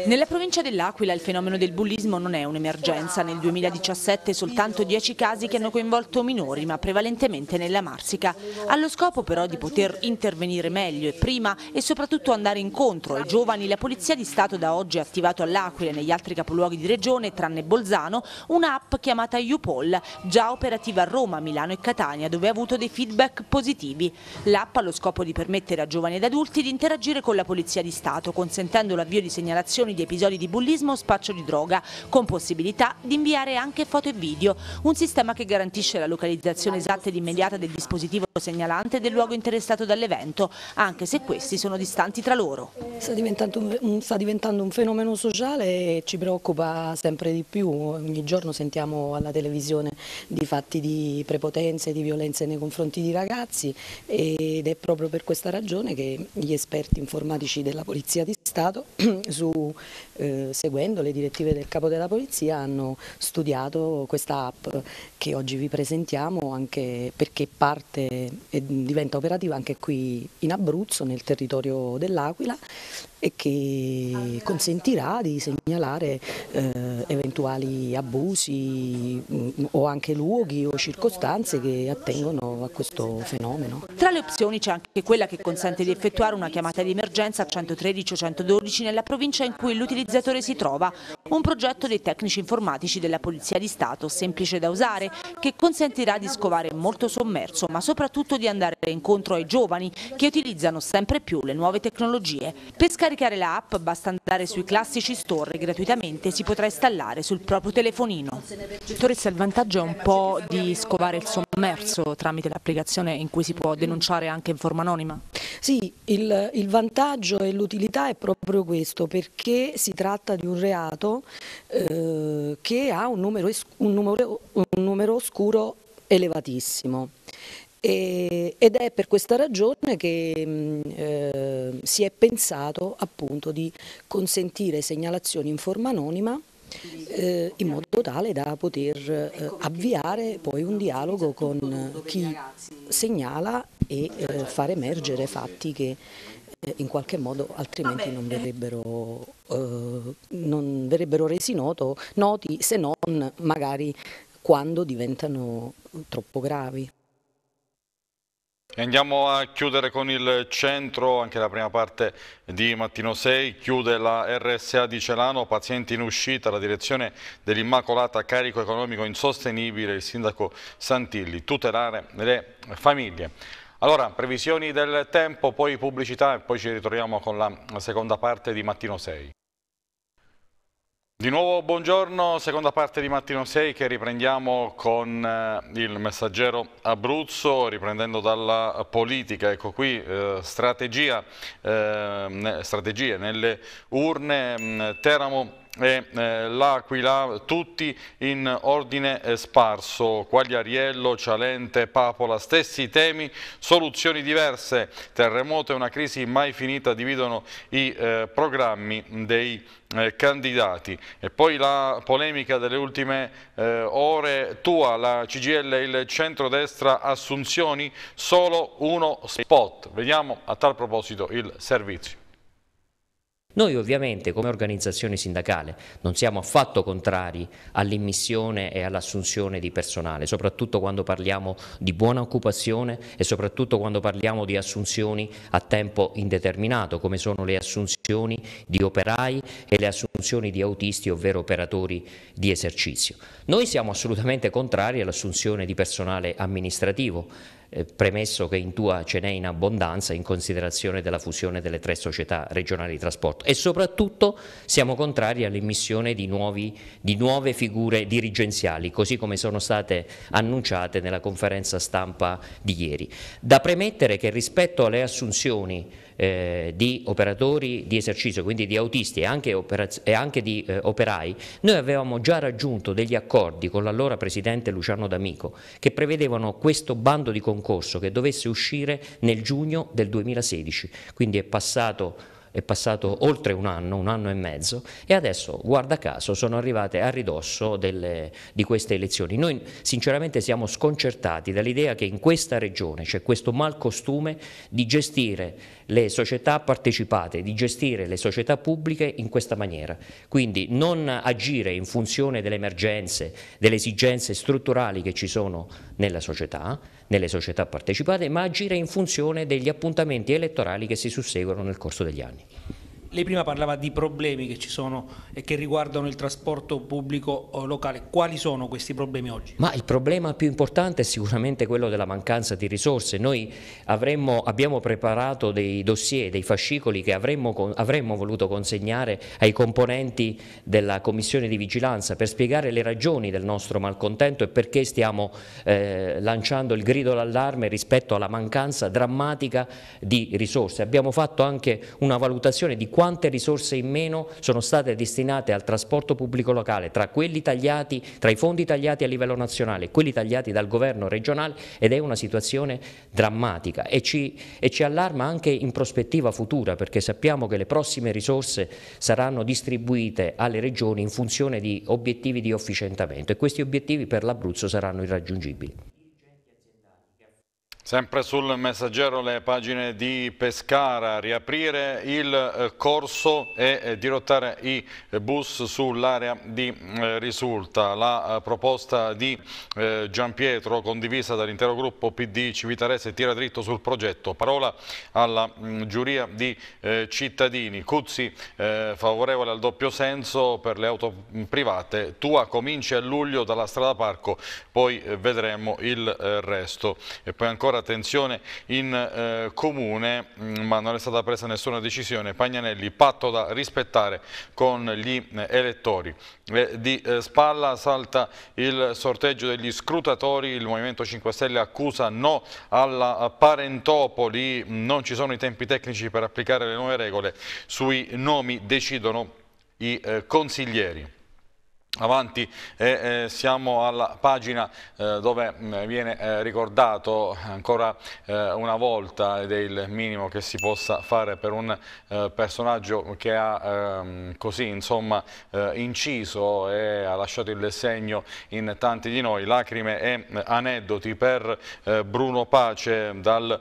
Speaker 3: Nella provincia dell'Aquila il fenomeno del bullismo non è un'emergenza. Nel 2017 soltanto 10 casi che hanno coinvolto minori, ma prevalentemente nella Marsica. Allo scopo però di poter intervenire meglio e prima e soprattutto andare incontro ai giovani, la Polizia di Stato da oggi ha attivato all'Aquila e negli altri capoluoghi di regione, tranne Bolzano, un'app chiamata UPOL, già operativa a Roma, Milano e Catania, dove ha avuto dei feedback positivi. L'app ha lo scopo di permettere a giovani ed adulti di interagire con la Polizia di Stato, consentendo l'avvio di segnalazioni di episodi di bullismo o spaccio di droga, con possibilità di inviare anche foto e video. Un sistema che garantisce la localizzazione esatta ed immediata del dispositivo segnalante del luogo interessato dall'evento, anche se questi sono distanti tra loro.
Speaker 4: Sta diventando, un, sta diventando un fenomeno sociale e ci preoccupa sempre di più. Ogni giorno sentiamo alla televisione di fatti di prepotenze, di violenze nei confronti di ragazzi ed è proprio per questa ragione che gli esperti informatici della Polizia di Stato su eh, seguendo le direttive del capo della polizia hanno studiato questa app che oggi vi presentiamo anche perché parte e diventa operativa anche qui in Abruzzo nel territorio dell'Aquila e che consentirà di segnalare eh, eventuali abusi mh, mm, o anche luoghi o circostanze che attengono a questo fenomeno.
Speaker 3: Tra le opzioni c'è anche quella che consente di effettuare una chiamata di emergenza a 113 o 112 nella provincia in cui l'utilizzatore si trova, un progetto dei tecnici informatici della Polizia di Stato, semplice da usare, che consentirà di scovare molto sommerso, ma soprattutto di andare incontro ai giovani che utilizzano sempre più le nuove tecnologie. Per scaricare la basta andare sui classici store e gratuitamente si potrà installare sul proprio telefonino.
Speaker 5: Dottoressa, il vantaggio è un po' di scovare il sommerso tramite l'applicazione in cui si può denunciare anche in forma anonima?
Speaker 4: Sì, il, il vantaggio e l'utilità è proprio questo, perché si tratta di un reato eh, che ha un numero, un numero, un numero oscuro elevatissimo. E, ed è per questa ragione che mh, eh, si è pensato appunto di consentire segnalazioni in forma anonima eh, in modo tale da poter eh, avviare poi un dialogo con chi segnala e eh, far emergere fatti che eh, in qualche modo altrimenti non verrebbero, eh, non verrebbero resi noto, noti se non magari quando diventano troppo gravi.
Speaker 1: Andiamo a chiudere con il centro, anche la prima parte di Mattino 6, chiude la RSA di Celano, pazienti in uscita, la direzione dell'Immacolata carico economico insostenibile, il sindaco Santilli, tutelare le famiglie. Allora, previsioni del tempo, poi pubblicità e poi ci ritroviamo con la seconda parte di Mattino 6. Di nuovo buongiorno, seconda parte di Mattino 6 che riprendiamo con eh, il messaggero Abruzzo, riprendendo dalla politica, ecco qui eh, strategia, eh, strategie nelle urne, mh, mm, Teramo e eh, l'Aquila, tutti in ordine eh, sparso, Quagliariello, Cialente, Papola, stessi temi, soluzioni diverse, terremoto e una crisi mai finita dividono i eh, programmi dei eh, candidati. E poi la polemica delle ultime eh, ore, tua, la CGL il centrodestra assunzioni, solo uno spot. Vediamo a tal proposito il servizio.
Speaker 6: Noi ovviamente come organizzazione sindacale non siamo affatto contrari all'immissione e all'assunzione di personale, soprattutto quando parliamo di buona occupazione e soprattutto quando parliamo di assunzioni a tempo indeterminato, come sono le assunzioni di operai e le assunzioni di autisti, ovvero operatori di esercizio. Noi siamo assolutamente contrari all'assunzione di personale amministrativo, eh, premesso che in Tua ce n'è in abbondanza in considerazione della fusione delle tre società regionali di trasporto e soprattutto siamo contrari all'immissione di, di nuove figure dirigenziali, così come sono state annunciate nella conferenza stampa di ieri. Da premettere che rispetto alle assunzioni eh, di operatori di esercizio, quindi di autisti e anche, e anche di eh, operai, noi avevamo già raggiunto degli accordi con l'allora Presidente Luciano D'Amico che prevedevano questo bando di concorso che dovesse uscire nel giugno del 2016, quindi è passato è passato oltre un anno, un anno e mezzo e adesso, guarda caso, sono arrivate a ridosso delle, di queste elezioni. Noi sinceramente siamo sconcertati dall'idea che in questa regione c'è questo malcostume di gestire le società partecipate, di gestire le società pubbliche in questa maniera. Quindi non agire in funzione delle emergenze, delle esigenze strutturali che ci sono nella società, nelle società partecipate, ma agire in funzione degli appuntamenti elettorali che si susseguono nel corso degli anni.
Speaker 7: Lei prima parlava di problemi che ci sono e che riguardano il trasporto pubblico eh, locale. Quali sono questi problemi oggi?
Speaker 6: Ma il problema più importante è sicuramente quello della mancanza di risorse. Noi avremmo, abbiamo preparato dei dossier, dei fascicoli che avremmo, avremmo voluto consegnare ai componenti della Commissione di Vigilanza per spiegare le ragioni del nostro malcontento e perché stiamo eh, lanciando il grido d'allarme rispetto alla mancanza drammatica di risorse. Abbiamo fatto anche una valutazione di quanto quante risorse in meno sono state destinate al trasporto pubblico locale tra tagliati, tra i fondi tagliati a livello nazionale e quelli tagliati dal governo regionale ed è una situazione drammatica e ci, e ci allarma anche in prospettiva futura perché sappiamo che le prossime risorse saranno distribuite alle regioni in funzione di obiettivi di efficientamento e questi obiettivi per l'Abruzzo saranno irraggiungibili.
Speaker 1: Sempre sul messaggero le pagine di Pescara, riaprire il eh, corso e eh, dirottare i bus sull'area di eh, risulta. La proposta di Giampietro condivisa dall'intero gruppo PD Civitarese tira dritto sul progetto. Parola alla mm, giuria di cittadini. Cuzzi favorevole al doppio senso per le auto private. Tua comincia a luglio dalla strada parco, poi vedremo il resto. E poi ancora ancora attenzione in eh, comune, mm, ma non è stata presa nessuna decisione. Pagnanelli, patto da rispettare con gli eh, elettori. Eh, di spalla salta il sorteggio degli scrutatori, il Movimento 5 Stelle accusa no alla parentopoli, non ci sono i tempi tecnici per applicare le nuove regole, sui nomi decidono i consiglieri. Avanti e eh, siamo alla pagina eh, dove mh, mm, viene eh, ricordato ancora eh, una volta ed è il minimo che si possa fare per un eh, personaggio che ha ehm, così insomma eh, inciso e ha lasciato il segno in tanti di noi, lacrime e aneddoti per Bruno Pace dal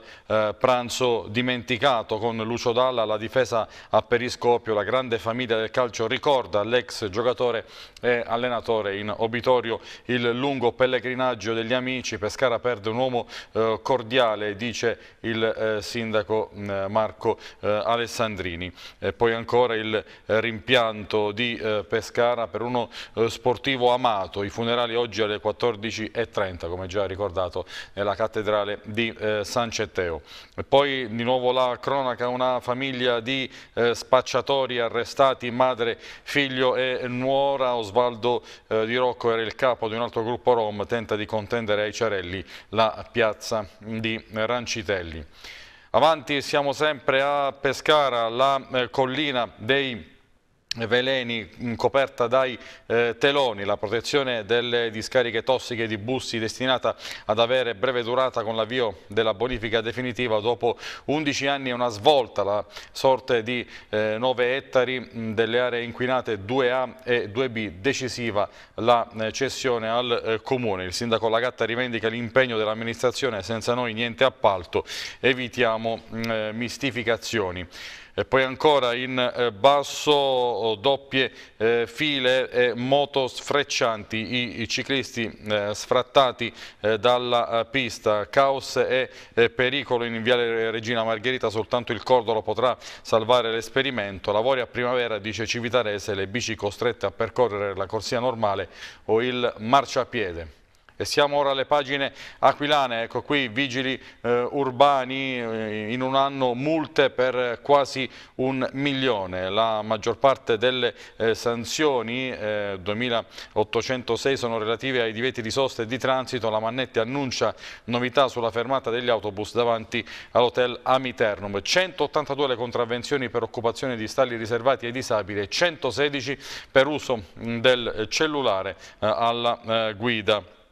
Speaker 1: pranzo dimenticato con Lucio Dalla, la difesa a periscopio, la grande famiglia del calcio ricorda l'ex giocatore e allenatore in obitorio il lungo pellegrinaggio degli amici, Pescara perde un uomo eh, cordiale, dice il eh, sindaco eh, Marco eh, Alessandrini. E poi ancora il eh, rimpianto di eh, Pescara per uno sportivo amato, i funerali oggi alle 14.30 come già ricordato nella cattedrale di San Cetteo. E poi di nuovo la cronaca, una famiglia di spacciatori arrestati, madre, figlio e nuora, Osvaldo Osvaldo eh, Di Rocco era il capo di un altro gruppo Rom, tenta di contendere ai Ciarelli la piazza di Rancitelli. Avanti siamo sempre a Pescara, la eh, collina dei veleni coperta dai eh, teloni, la protezione delle discariche tossiche di bussi destinata ad avere breve durata con l'avvio della bonifica definitiva dopo 11 anni è una svolta, la sorte di eh, 9 ettari delle aree inquinate 2A e 2B, decisiva la eh, cessione al eh, Comune. Il sindaco Lagatta rivendica l'impegno dell'amministrazione senza noi niente appalto, evitiamo eh, mistificazioni. E poi ancora in eh, basso oh, doppie eh, file e moto sfreccianti, i, i ciclisti eh, sfrattati eh, dalla eh, pista, caos e pericolo in Viale Regina Margherita, soltanto il Cordolo potrà salvare l'esperimento, lavori a primavera dice Civitarese, le bici costrette a percorrere la corsia normale o il marciapiede. E siamo ora alle pagine aquilane, ecco qui vigili eh, urbani eh, in un anno multe per quasi un milione, la maggior parte delle eh, sanzioni, 2806 eh, sono relative ai divieti di sosta e di transito, la Mannetti annuncia novità sulla fermata degli autobus davanti all'hotel Amiternum, 182 le contravvenzioni per occupazione di stalli riservati ai disabili e 116 per uso del cellulare eh, alla eh, guida.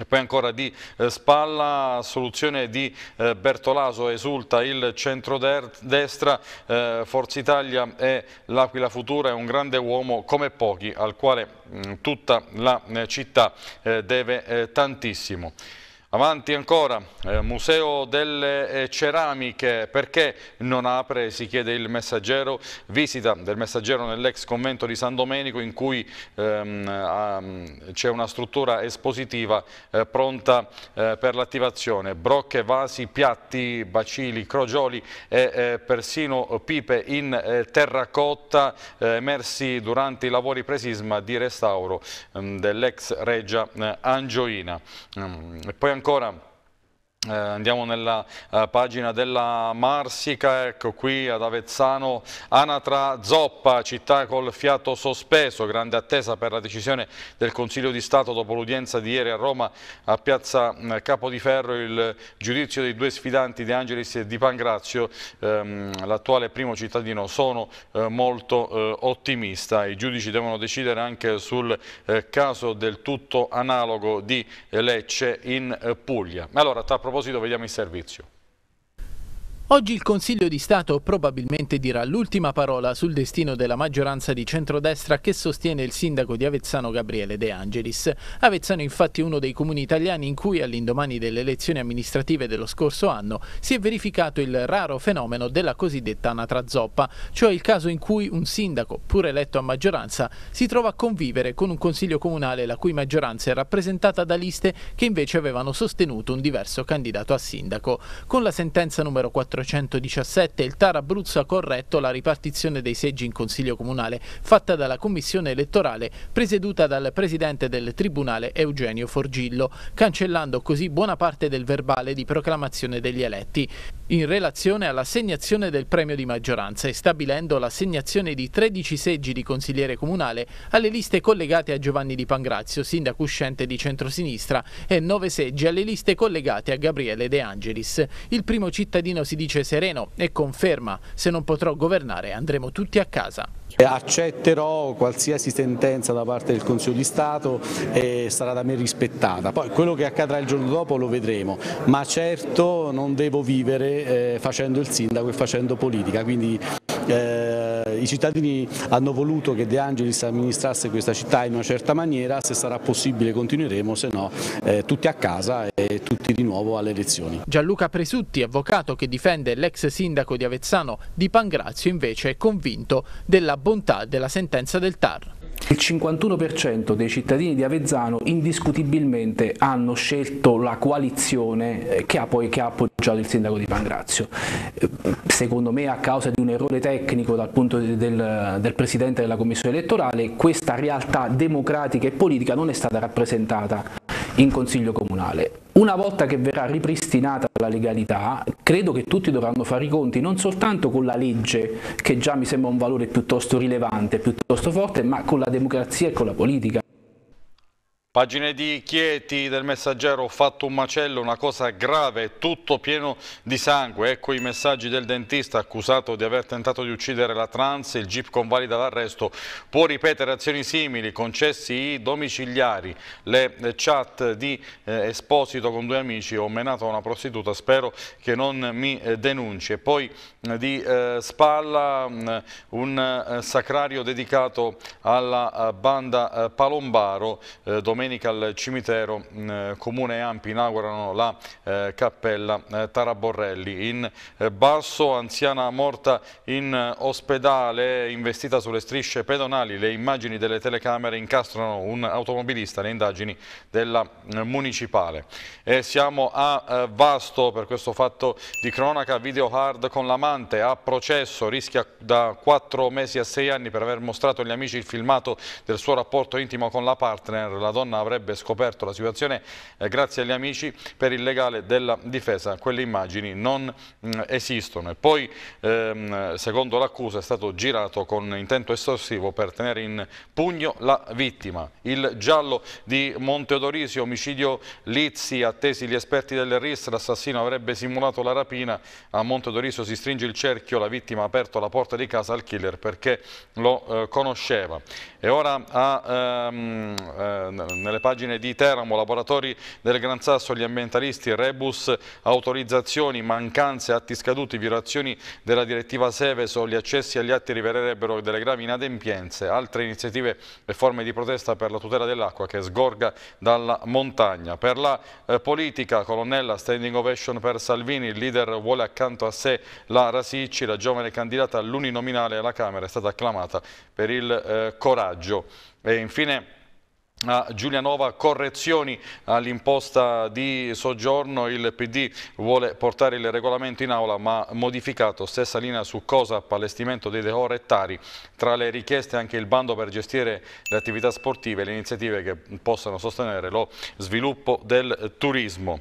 Speaker 1: E poi ancora di eh, spalla, soluzione di eh, Bertolaso, esulta il centrodestra, eh, Forza Italia e l'Aquila Futura è un grande uomo come pochi al quale mh, tutta la eh, città deve tantissimo. Avanti ancora, eh, Museo delle eh, Ceramiche, perché non apre, si chiede il messaggero, visita del messaggero nell'ex convento di San Domenico in cui ehm, c'è una struttura espositiva eh, pronta eh, per l'attivazione, brocche, vasi, piatti, bacili, crogioli e eh, persino pipe in eh, terracotta emersi durante i lavori presisma di restauro ehm, dell'ex Reggia Angioina. Ehm, e poi ancora eh, andiamo nella eh, pagina della Marsica, ecco qui ad Avezzano, Anatra Zoppa, città col fiato sospeso, grande attesa per la decisione del Consiglio di Stato dopo l'udienza di ieri a Roma a Piazza eh, Capodiferro, il giudizio dei due sfidanti De Angelis e Di Pangrazio, ehm, l'attuale primo cittadino, sono eh, molto eh, ottimista. I giudici devono decidere anche sul eh, caso del tutto analogo di Lecce in Puglia. Allora, proposito vediamo il servizio.
Speaker 8: Oggi il Consiglio di Stato probabilmente dirà l'ultima parola sul destino della maggioranza di centrodestra che sostiene il sindaco di Avezzano Gabriele De Angelis. Avezzano infatti è uno dei comuni italiani in cui all'indomani delle elezioni amministrative dello scorso anno si è verificato il raro fenomeno della cosiddetta anatra zoppa, cioè il caso in cui un sindaco, pur eletto a maggioranza, si trova a convivere con un consiglio comunale la cui maggioranza è rappresentata da liste che invece avevano sostenuto un diverso candidato a sindaco. Con la sentenza numero 4 417 il TAR Abruzzo ha corretto la ripartizione dei seggi in Consiglio Comunale fatta dalla Commissione elettorale presieduta dal Presidente del Tribunale Eugenio Forgillo, cancellando così buona parte del verbale di proclamazione degli eletti in relazione all'assegnazione del premio di maggioranza e stabilendo l'assegnazione di 13 seggi di consigliere comunale alle liste collegate a Giovanni Di Pangrazio, sindaco uscente di centrosinistra, e 9 seggi alle liste collegate a Gabriele De Angelis. Il primo cittadino si dice sereno e conferma se non potrò governare andremo tutti a casa.
Speaker 9: Accetterò qualsiasi sentenza da parte del Consiglio di Stato e sarà da me rispettata. Poi quello che accadrà il giorno dopo lo vedremo, ma certo non devo vivere eh, facendo il sindaco e facendo politica, quindi eh, i cittadini hanno voluto che De Angelis amministrasse questa città in una certa maniera, se sarà possibile continueremo, se no eh, tutti a casa e tutti di nuovo alle elezioni.
Speaker 8: Gianluca Presutti, avvocato che difende l'ex sindaco di Avezzano di Pangrazio, invece è convinto della bontà della sentenza del TAR.
Speaker 10: Il 51% dei cittadini di Avezzano indiscutibilmente hanno scelto la coalizione eh, che ha poi che ha appoggiato il sindaco di Pangrazio. Eh, secondo me a causa di un errore tecnico dal punto di, del, del Presidente della Commissione elettorale questa realtà democratica e politica non è stata rappresentata in Consiglio Comunale. Una volta che verrà ripristinata la legalità, credo che tutti dovranno fare i conti non soltanto con la legge, che già mi sembra un valore piuttosto rilevante, piuttosto forte, ma con la democrazia e con la politica.
Speaker 1: Pagine di Chieti del Messaggero, ho fatto un macello, una cosa grave, tutto pieno di sangue. Ecco i messaggi del dentista accusato di aver tentato di uccidere la trans, il GIP convalida l'arresto, può ripetere azioni simili, concessi i domiciliari, le chat di eh, Esposito con due amici, ho menato una prostituta, spero che non mi eh, denunci. E poi eh, di eh, Spalla mm, un eh, sacrario dedicato alla eh, banda Palombaro, domenica domenica al cimitero eh, Comune Ampi inaugurano la eh, cappella eh, Taraborrelli. In eh, basso, anziana morta in eh, ospedale, investita sulle strisce pedonali. Le immagini delle telecamere incastrano un automobilista, le indagini della eh, municipale. E siamo a Vasto per questo fatto di cronaca, video hard con l'amante a processo, rischia da 4 mesi a 6 anni per aver mostrato agli amici il filmato del suo rapporto intimo con la partner. La donna avrebbe scoperto la situazione eh, grazie agli amici per il legale della difesa. Quelle immagini non mh, mm, esistono. E poi, ehm, secondo l'accusa, è stato girato con intento estorsivo per tenere in pugno la vittima. Il giallo di Monteodorisio, omicidio Lizzi, attesi gli esperti del RIS, l'assassino avrebbe simulato la rapina. A Monteodorisio si stringe il cerchio, la vittima ha aperto la porta di casa al killer perché lo eh, conosceva. E ora a, ehm, eh, nelle pagine di Teramo, laboratori del Gran Sasso, gli ambientalisti, rebus, autorizzazioni, mancanze, atti scaduti, violazioni della direttiva Seveso, gli accessi agli atti rivelerebbero delle gravi inadempienze, altre iniziative e forme di protesta per la tutela dell'acqua che sgorga dalla montagna. Per la eh, politica, colonnella, standing ovation per Salvini, il leader vuole accanto a sé la Rasicci, la giovane candidata all'uninominale alla Camera è stata acclamata per il eh, coraggio. E infine a Giulianova correzioni all'imposta di soggiorno, il PD vuole portare il regolamento in aula ma modificato, stessa linea su cosa, allestimento dei deorettari, tra le richieste anche il bando per gestire le attività sportive e le iniziative che possano sostenere lo sviluppo del turismo.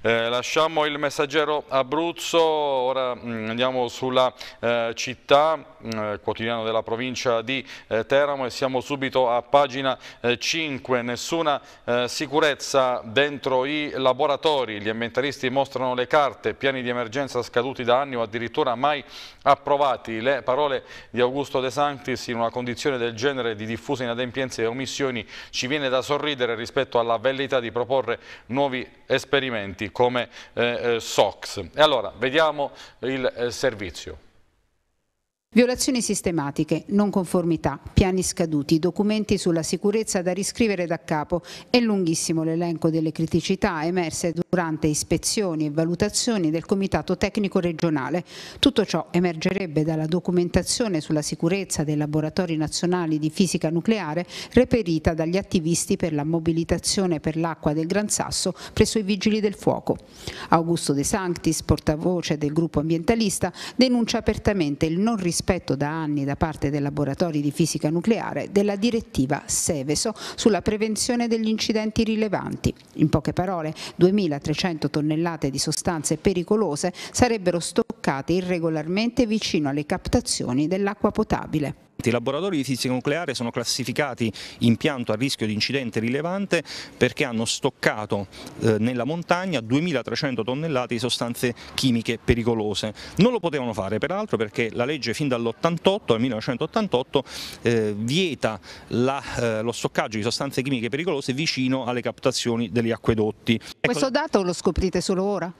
Speaker 1: Eh, lasciamo il messaggero Abruzzo, ora mh, mm, andiamo sulla eh, città, mh, mm, quotidiano della provincia di eh, Teramo e siamo subito a pagina 5 5, nessuna eh, sicurezza dentro i laboratori, gli ambientalisti mostrano le carte, piani di emergenza scaduti da anni o addirittura mai approvati. Le parole di Augusto De Sanctis in una condizione del genere di diffuse inadempienze e omissioni ci viene da sorridere rispetto alla velleità di proporre nuovi esperimenti come eh, eh, SOX. E allora, vediamo il eh, servizio.
Speaker 11: Violazioni sistematiche, non conformità, piani scaduti, documenti sulla sicurezza da riscrivere da capo è lunghissimo l'elenco delle criticità emerse durante ispezioni e valutazioni del Comitato Tecnico Regionale. Tutto ciò emergerebbe dalla documentazione sulla sicurezza dei laboratori nazionali di fisica nucleare reperita dagli attivisti per la mobilitazione per l'acqua del Gran Sasso presso i Vigili del Fuoco. Augusto De Sanctis, portavoce del gruppo ambientalista, denuncia apertamente il non rispetto rispetto da anni da parte dei laboratori di fisica nucleare della direttiva Seveso sulla prevenzione degli incidenti rilevanti. In poche parole, 2.300 tonnellate di sostanze pericolose sarebbero stoccate irregolarmente vicino alle captazioni dell'acqua potabile.
Speaker 12: I laboratori di fisica nucleare sono classificati impianto a rischio di incidente rilevante perché hanno stoccato eh, nella montagna 2300 tonnellate di sostanze chimiche pericolose. Non lo potevano fare peraltro perché la legge fin dall'88, dal 1988, eh, vieta la, eh, lo stoccaggio di sostanze chimiche pericolose vicino alle captazioni degli acquedotti.
Speaker 11: Questo dato lo scoprite solo ora?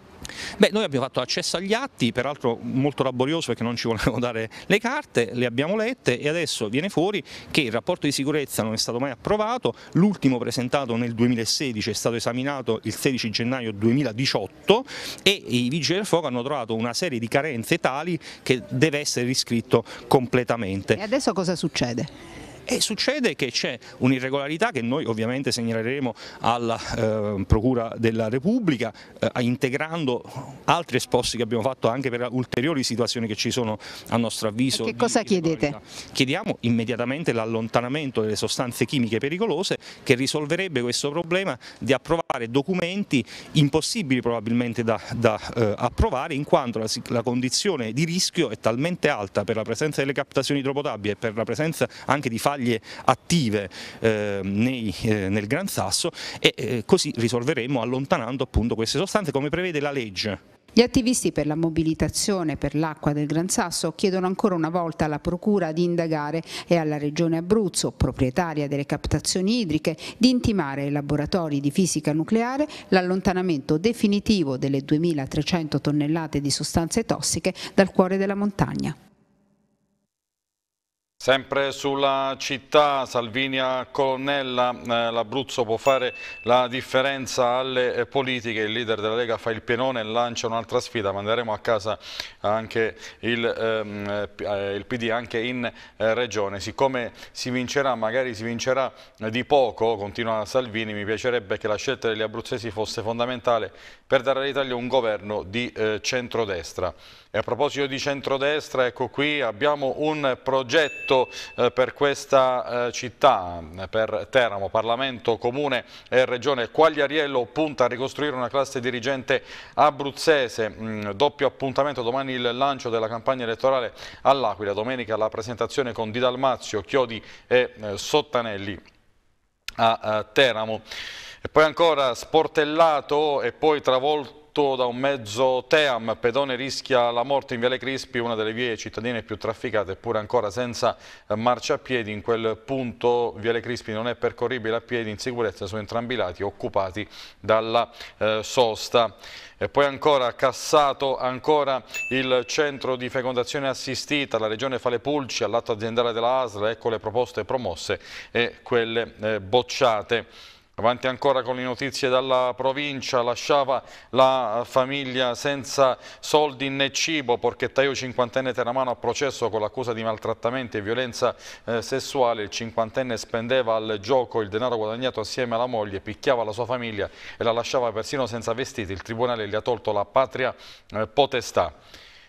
Speaker 12: Beh, noi abbiamo fatto accesso agli atti, peraltro molto laborioso perché non ci volevano dare le carte, le abbiamo lette e adesso viene fuori che il rapporto di sicurezza non è stato mai approvato, l'ultimo presentato nel 2016 è stato esaminato il 16 gennaio 2018 e i vigili del fuoco hanno trovato una serie di carenze tali che deve essere riscritto completamente.
Speaker 11: E adesso cosa succede?
Speaker 12: E succede che c'è un'irregolarità che noi ovviamente segnaleremo alla eh, Procura della Repubblica eh, integrando altri esposti che abbiamo fatto anche per ulteriori situazioni che ci sono a nostro avviso.
Speaker 11: E che cosa chiedete?
Speaker 12: Chiediamo immediatamente l'allontanamento delle sostanze chimiche pericolose che risolverebbe questo problema di approvare documenti impossibili probabilmente da, da eh, approvare in quanto la, la condizione di rischio è talmente alta per la presenza delle captazioni idropotabili e per la presenza anche di fasi faglie attive eh, nei, eh, nel Gran Sasso e eh, così risolveremo allontanando appunto queste sostanze come prevede la legge.
Speaker 11: Gli attivisti per la mobilitazione per l'acqua del Gran Sasso chiedono ancora una volta alla Procura di indagare e alla Regione Abruzzo, proprietaria delle captazioni idriche, di intimare ai laboratori di fisica nucleare l'allontanamento definitivo delle 2300 tonnellate di sostanze tossiche dal cuore della montagna.
Speaker 1: Sempre sulla città, Salvini a Colonnella, eh, l'Abruzzo può fare la differenza alle eh, politiche, il leader della Lega fa il pienone e lancia un'altra sfida, manderemo a casa anche il, ehm, eh, il PD anche in eh, regione, siccome si vincerà, magari si vincerà di poco, continua Salvini, mi piacerebbe che la scelta degli abruzzesi fosse fondamentale per dare all'Italia un governo di eh, centrodestra. E a proposito di centrodestra, ecco qui abbiamo un progetto eh, per questa eh, città, per Teramo, Parlamento, Comune e Regione. Quagliariello punta a ricostruire una classe dirigente abruzzese, mm, doppio appuntamento domani il lancio della campagna elettorale all'Aquila, domenica la presentazione con Di Dalmazio, Chiodi e eh, Sottanelli a Teramo. E poi ancora sportellato e poi travolto colto da un mezzo Team, pedone rischia la morte in Viale Crispi, una delle vie cittadine più trafficate, eppure ancora senza marciapiedi. In quel punto Viale Crispi non è percorribile a piedi in sicurezza su entrambi i lati, occupati dalla eh, sosta. E poi ancora cassato ancora il centro di fecondazione assistita, la regione fa le pulci all'atto aziendale della ASL, ecco le proposte promosse e quelle eh, bocciate. Avanti ancora con le notizie dalla provincia, lasciava la famiglia senza soldi né cibo, porchettaio cinquantenne teramano a processo con l'accusa di maltrattamenti e violenza eh, sessuale, il cinquantenne spendeva al gioco il denaro guadagnato assieme alla moglie, picchiava la sua famiglia e la lasciava persino senza vestiti, il tribunale gli ha tolto la patria eh, potestà.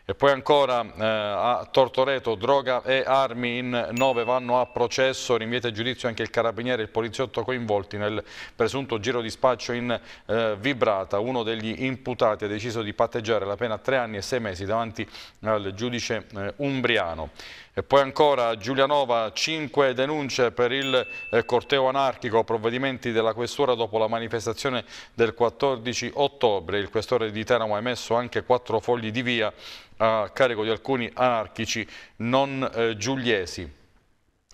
Speaker 1: E poi ancora eh, a Tortoreto droga e armi in nove vanno a processo, rinviete giudizio anche il carabiniere e il poliziotto coinvolti nel presunto giro di spaccio in eh, vibrata. Uno degli imputati ha deciso di patteggiare la pena tre anni e sei mesi davanti al giudice eh, umbriano. E poi ancora Giulianova, cinque denunce per il eh, corteo anarchico, provvedimenti della questura dopo la manifestazione del 14 ottobre. Il questore di Teramo ha emesso anche quattro fogli di via a carico di alcuni anarchici non eh, giuliesi.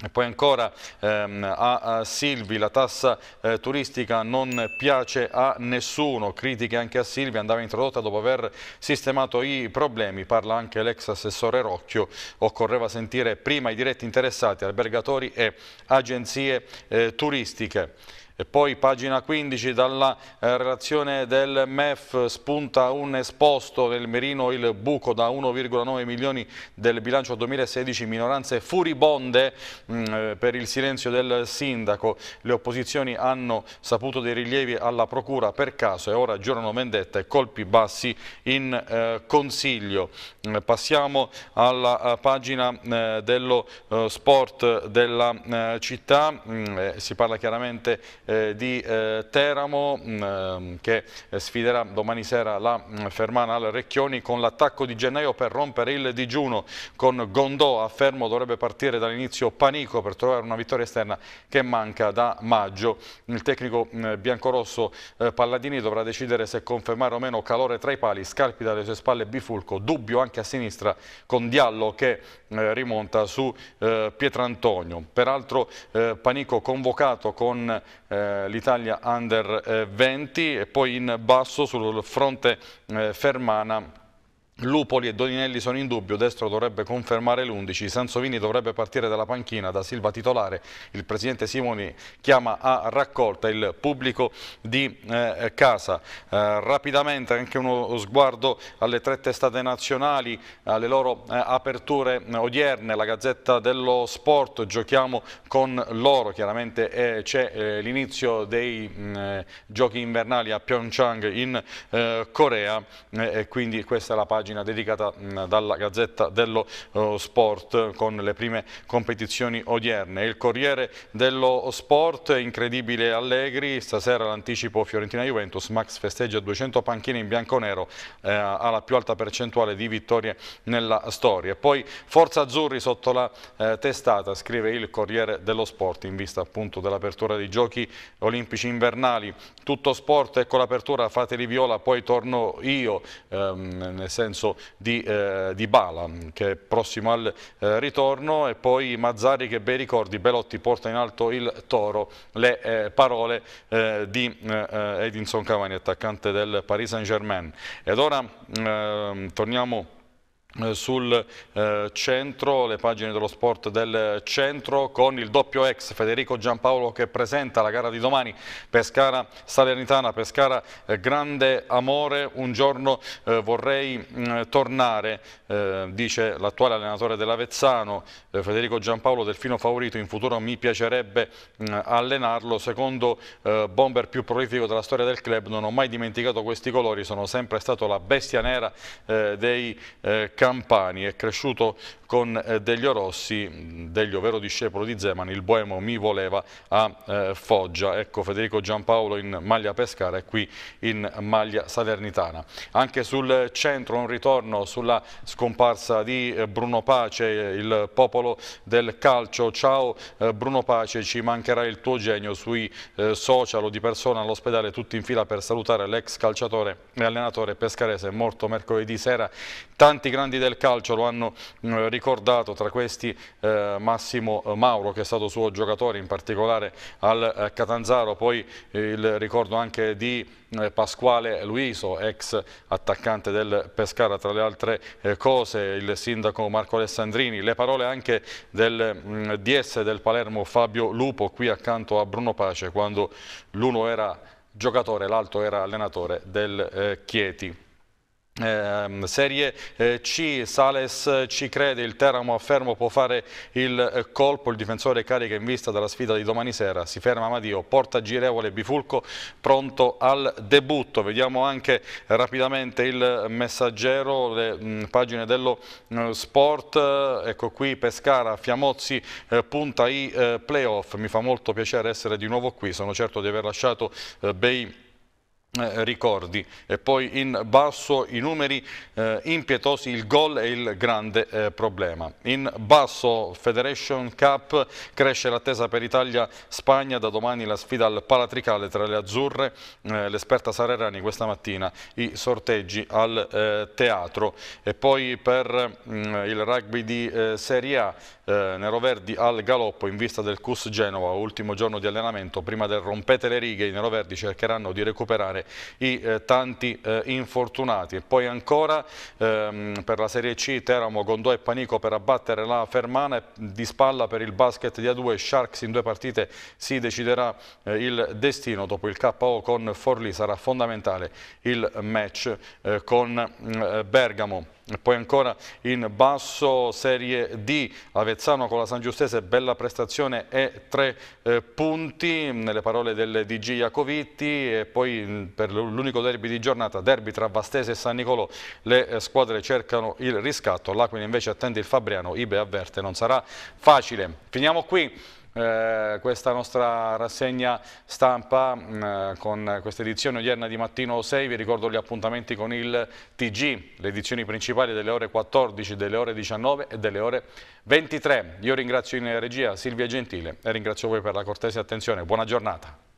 Speaker 1: E poi ancora ehm, a, Silvi la tassa eh, turistica non piace a nessuno, critiche anche a Silvi, andava introdotta dopo aver sistemato i problemi, parla anche l'ex assessore Rocchio, occorreva sentire prima i diretti interessati, albergatori e agenzie eh, turistiche. E poi pagina 15 dalla eh, relazione del MEF spunta un esposto nel Merino il buco da 1,9 milioni del bilancio 2016, minoranze furibonde mh, mm, eh, per il silenzio del sindaco. Le opposizioni hanno saputo dei rilievi alla procura per caso e ora giurano vendetta e colpi bassi in eh, consiglio. Mm, passiamo alla eh, pagina eh, dello eh, sport della città, mm, si parla chiaramente eh, di eh, Teramo mh, mm, ehm, che sfiderà domani sera la mm, Fermana al Recchioni con l'attacco di gennaio per rompere il digiuno con Gondò a fermo dovrebbe partire dall'inizio Panico per trovare una vittoria esterna che manca da maggio. Il tecnico mh, mm, biancorosso eh, Palladini dovrà decidere se confermare o meno calore tra i pali, Scarpi dalle sue spalle Bifulco, dubbio anche a sinistra con Diallo che eh, rimonta su eh, Pietrantonio. Peraltro eh, Panico convocato con eh, l'Italia Under 20 eh, e poi in basso sul fronte eh, Fermana Lupoli e Doninelli sono in dubbio, Destro dovrebbe confermare l'11, Sansovini dovrebbe partire dalla panchina, da Silva titolare, il presidente Simoni chiama a raccolta il pubblico di eh, casa. Eh, rapidamente anche uno sguardo alle tre testate nazionali, alle loro eh, aperture odierne, la Gazzetta dello Sport, giochiamo con loro, chiaramente eh, c'è eh, l'inizio dei mh, eh, giochi invernali a Pyeongchang in Corea e quindi questa è la pagina pagina dedicata mh, dalla Gazzetta dello uh, Sport con le prime competizioni odierne. Il Corriere dello Sport, incredibile Allegri, stasera l'anticipo Fiorentina-Juventus, Max festeggia 200 panchine in bianco-nero, eh, ha la più alta percentuale di vittorie nella storia. Poi Forza Azzurri sotto la eh, testata, scrive il Corriere dello Sport, in vista appunto dell'apertura dei giochi olimpici invernali. Tutto sport, ecco l'apertura, fateli viola, poi torno io, ehm, nel senso senso di, eh, di Bala che è prossimo al eh, ritorno e poi Mazzari che bei ricordi, Belotti porta in alto il toro, le eh, parole eh, di eh, Edinson Cavani, attaccante del Paris Saint Germain. Ed ora ehm, torniamo eh, sul eh, centro, le pagine dello sport del centro con il doppio ex Federico Giampaolo che presenta la gara di domani. Pescara Salernitana, Pescara eh, grande amore, un giorno eh, vorrei mh, mm, tornare, eh, dice l'attuale allenatore dell'Avezzano, eh, Federico Giampaolo delfino favorito, in futuro mi piacerebbe mh, mm, allenarlo, secondo bomber più prolifico della storia del club, non ho mai dimenticato questi colori, sono sempre stato la bestia nera dei Campani. È cresciuto con eh, Deglio Rossi, Deglio vero discepolo di Zeman, il Boemo mi voleva a eh, Foggia. Ecco Federico Giampaolo in maglia Pescara e qui in maglia Salernitana. Anche sul centro un ritorno sulla scomparsa di eh, Bruno Pace, il popolo del calcio. Ciao Bruno Pace, ci mancherà il tuo genio sui social o di persona all'ospedale tutti in fila per salutare l'ex calciatore e allenatore pescarese morto mercoledì sera. Tanti grandi del calcio lo hanno mm, ricordato, tra questi eh, Massimo Mauro che è stato suo giocatore in particolare al eh, Catanzaro, poi il ricordo anche di eh, Pasquale Luiso, ex attaccante del Pescara, tra le altre eh, cose, il sindaco Marco Alessandrini, le parole anche del mm, DS del Palermo Fabio Lupo qui accanto a Bruno Pace quando l'uno era giocatore, l'altro era allenatore del eh, Chieti. Eh, serie eh, C, Sales ci crede, il Teramo a fermo può fare il eh, colpo, il difensore carica in vista della sfida di domani sera, si ferma Amadio, porta girevole Bifulco pronto al debutto, vediamo anche rapidamente il messaggero, le mh, pagine dello mh, sport, ecco qui Pescara, Fiamozzi eh, punta i eh, playoff, mi fa molto piacere essere di nuovo qui, sono certo di aver lasciato eh, bei eh, ricordi. E poi in basso i numeri eh, impietosi il gol è il grande eh, problema. In basso Federation Cup cresce l'attesa per Italia-Spagna da domani la sfida al Palatricale tra le azzurre eh, l'esperta Sarerani questa mattina i sorteggi al eh, teatro. E poi per mh, mm, il rugby di Serie A Neroverdi al galoppo in vista del CUS Genova ultimo giorno di allenamento. Prima del rompete le righe i neroverdi cercheranno di recuperare ricoverare i eh, tanti eh, infortunati. E poi ancora ehm, per la Serie C Teramo, Gondò e Panico per abbattere la Fermana di spalla per il basket di A2 Sharks in due partite si deciderà eh, il destino dopo il KO con Forlì sarà fondamentale il match eh, con eh, Bergamo. Poi ancora in basso Serie D, Avezzano con la San Giustese, bella prestazione e tre eh, punti, nelle parole del DG Iacovitti e poi mm, per l'unico derby di giornata, derby tra Vastese e San Nicolò, le eh, squadre cercano il riscatto, l'Aquila invece attende il Fabriano, Ibe avverte, non sarà facile. Finiamo qui eh, questa nostra rassegna stampa mm, con questa edizione odierna di Mattino 6. Vi ricordo gli appuntamenti con il TG, le edizioni principali delle ore 14, delle ore 19 e delle ore 23. Io ringrazio in regia Silvia Gentile e ringrazio voi per la cortese attenzione. Buona giornata.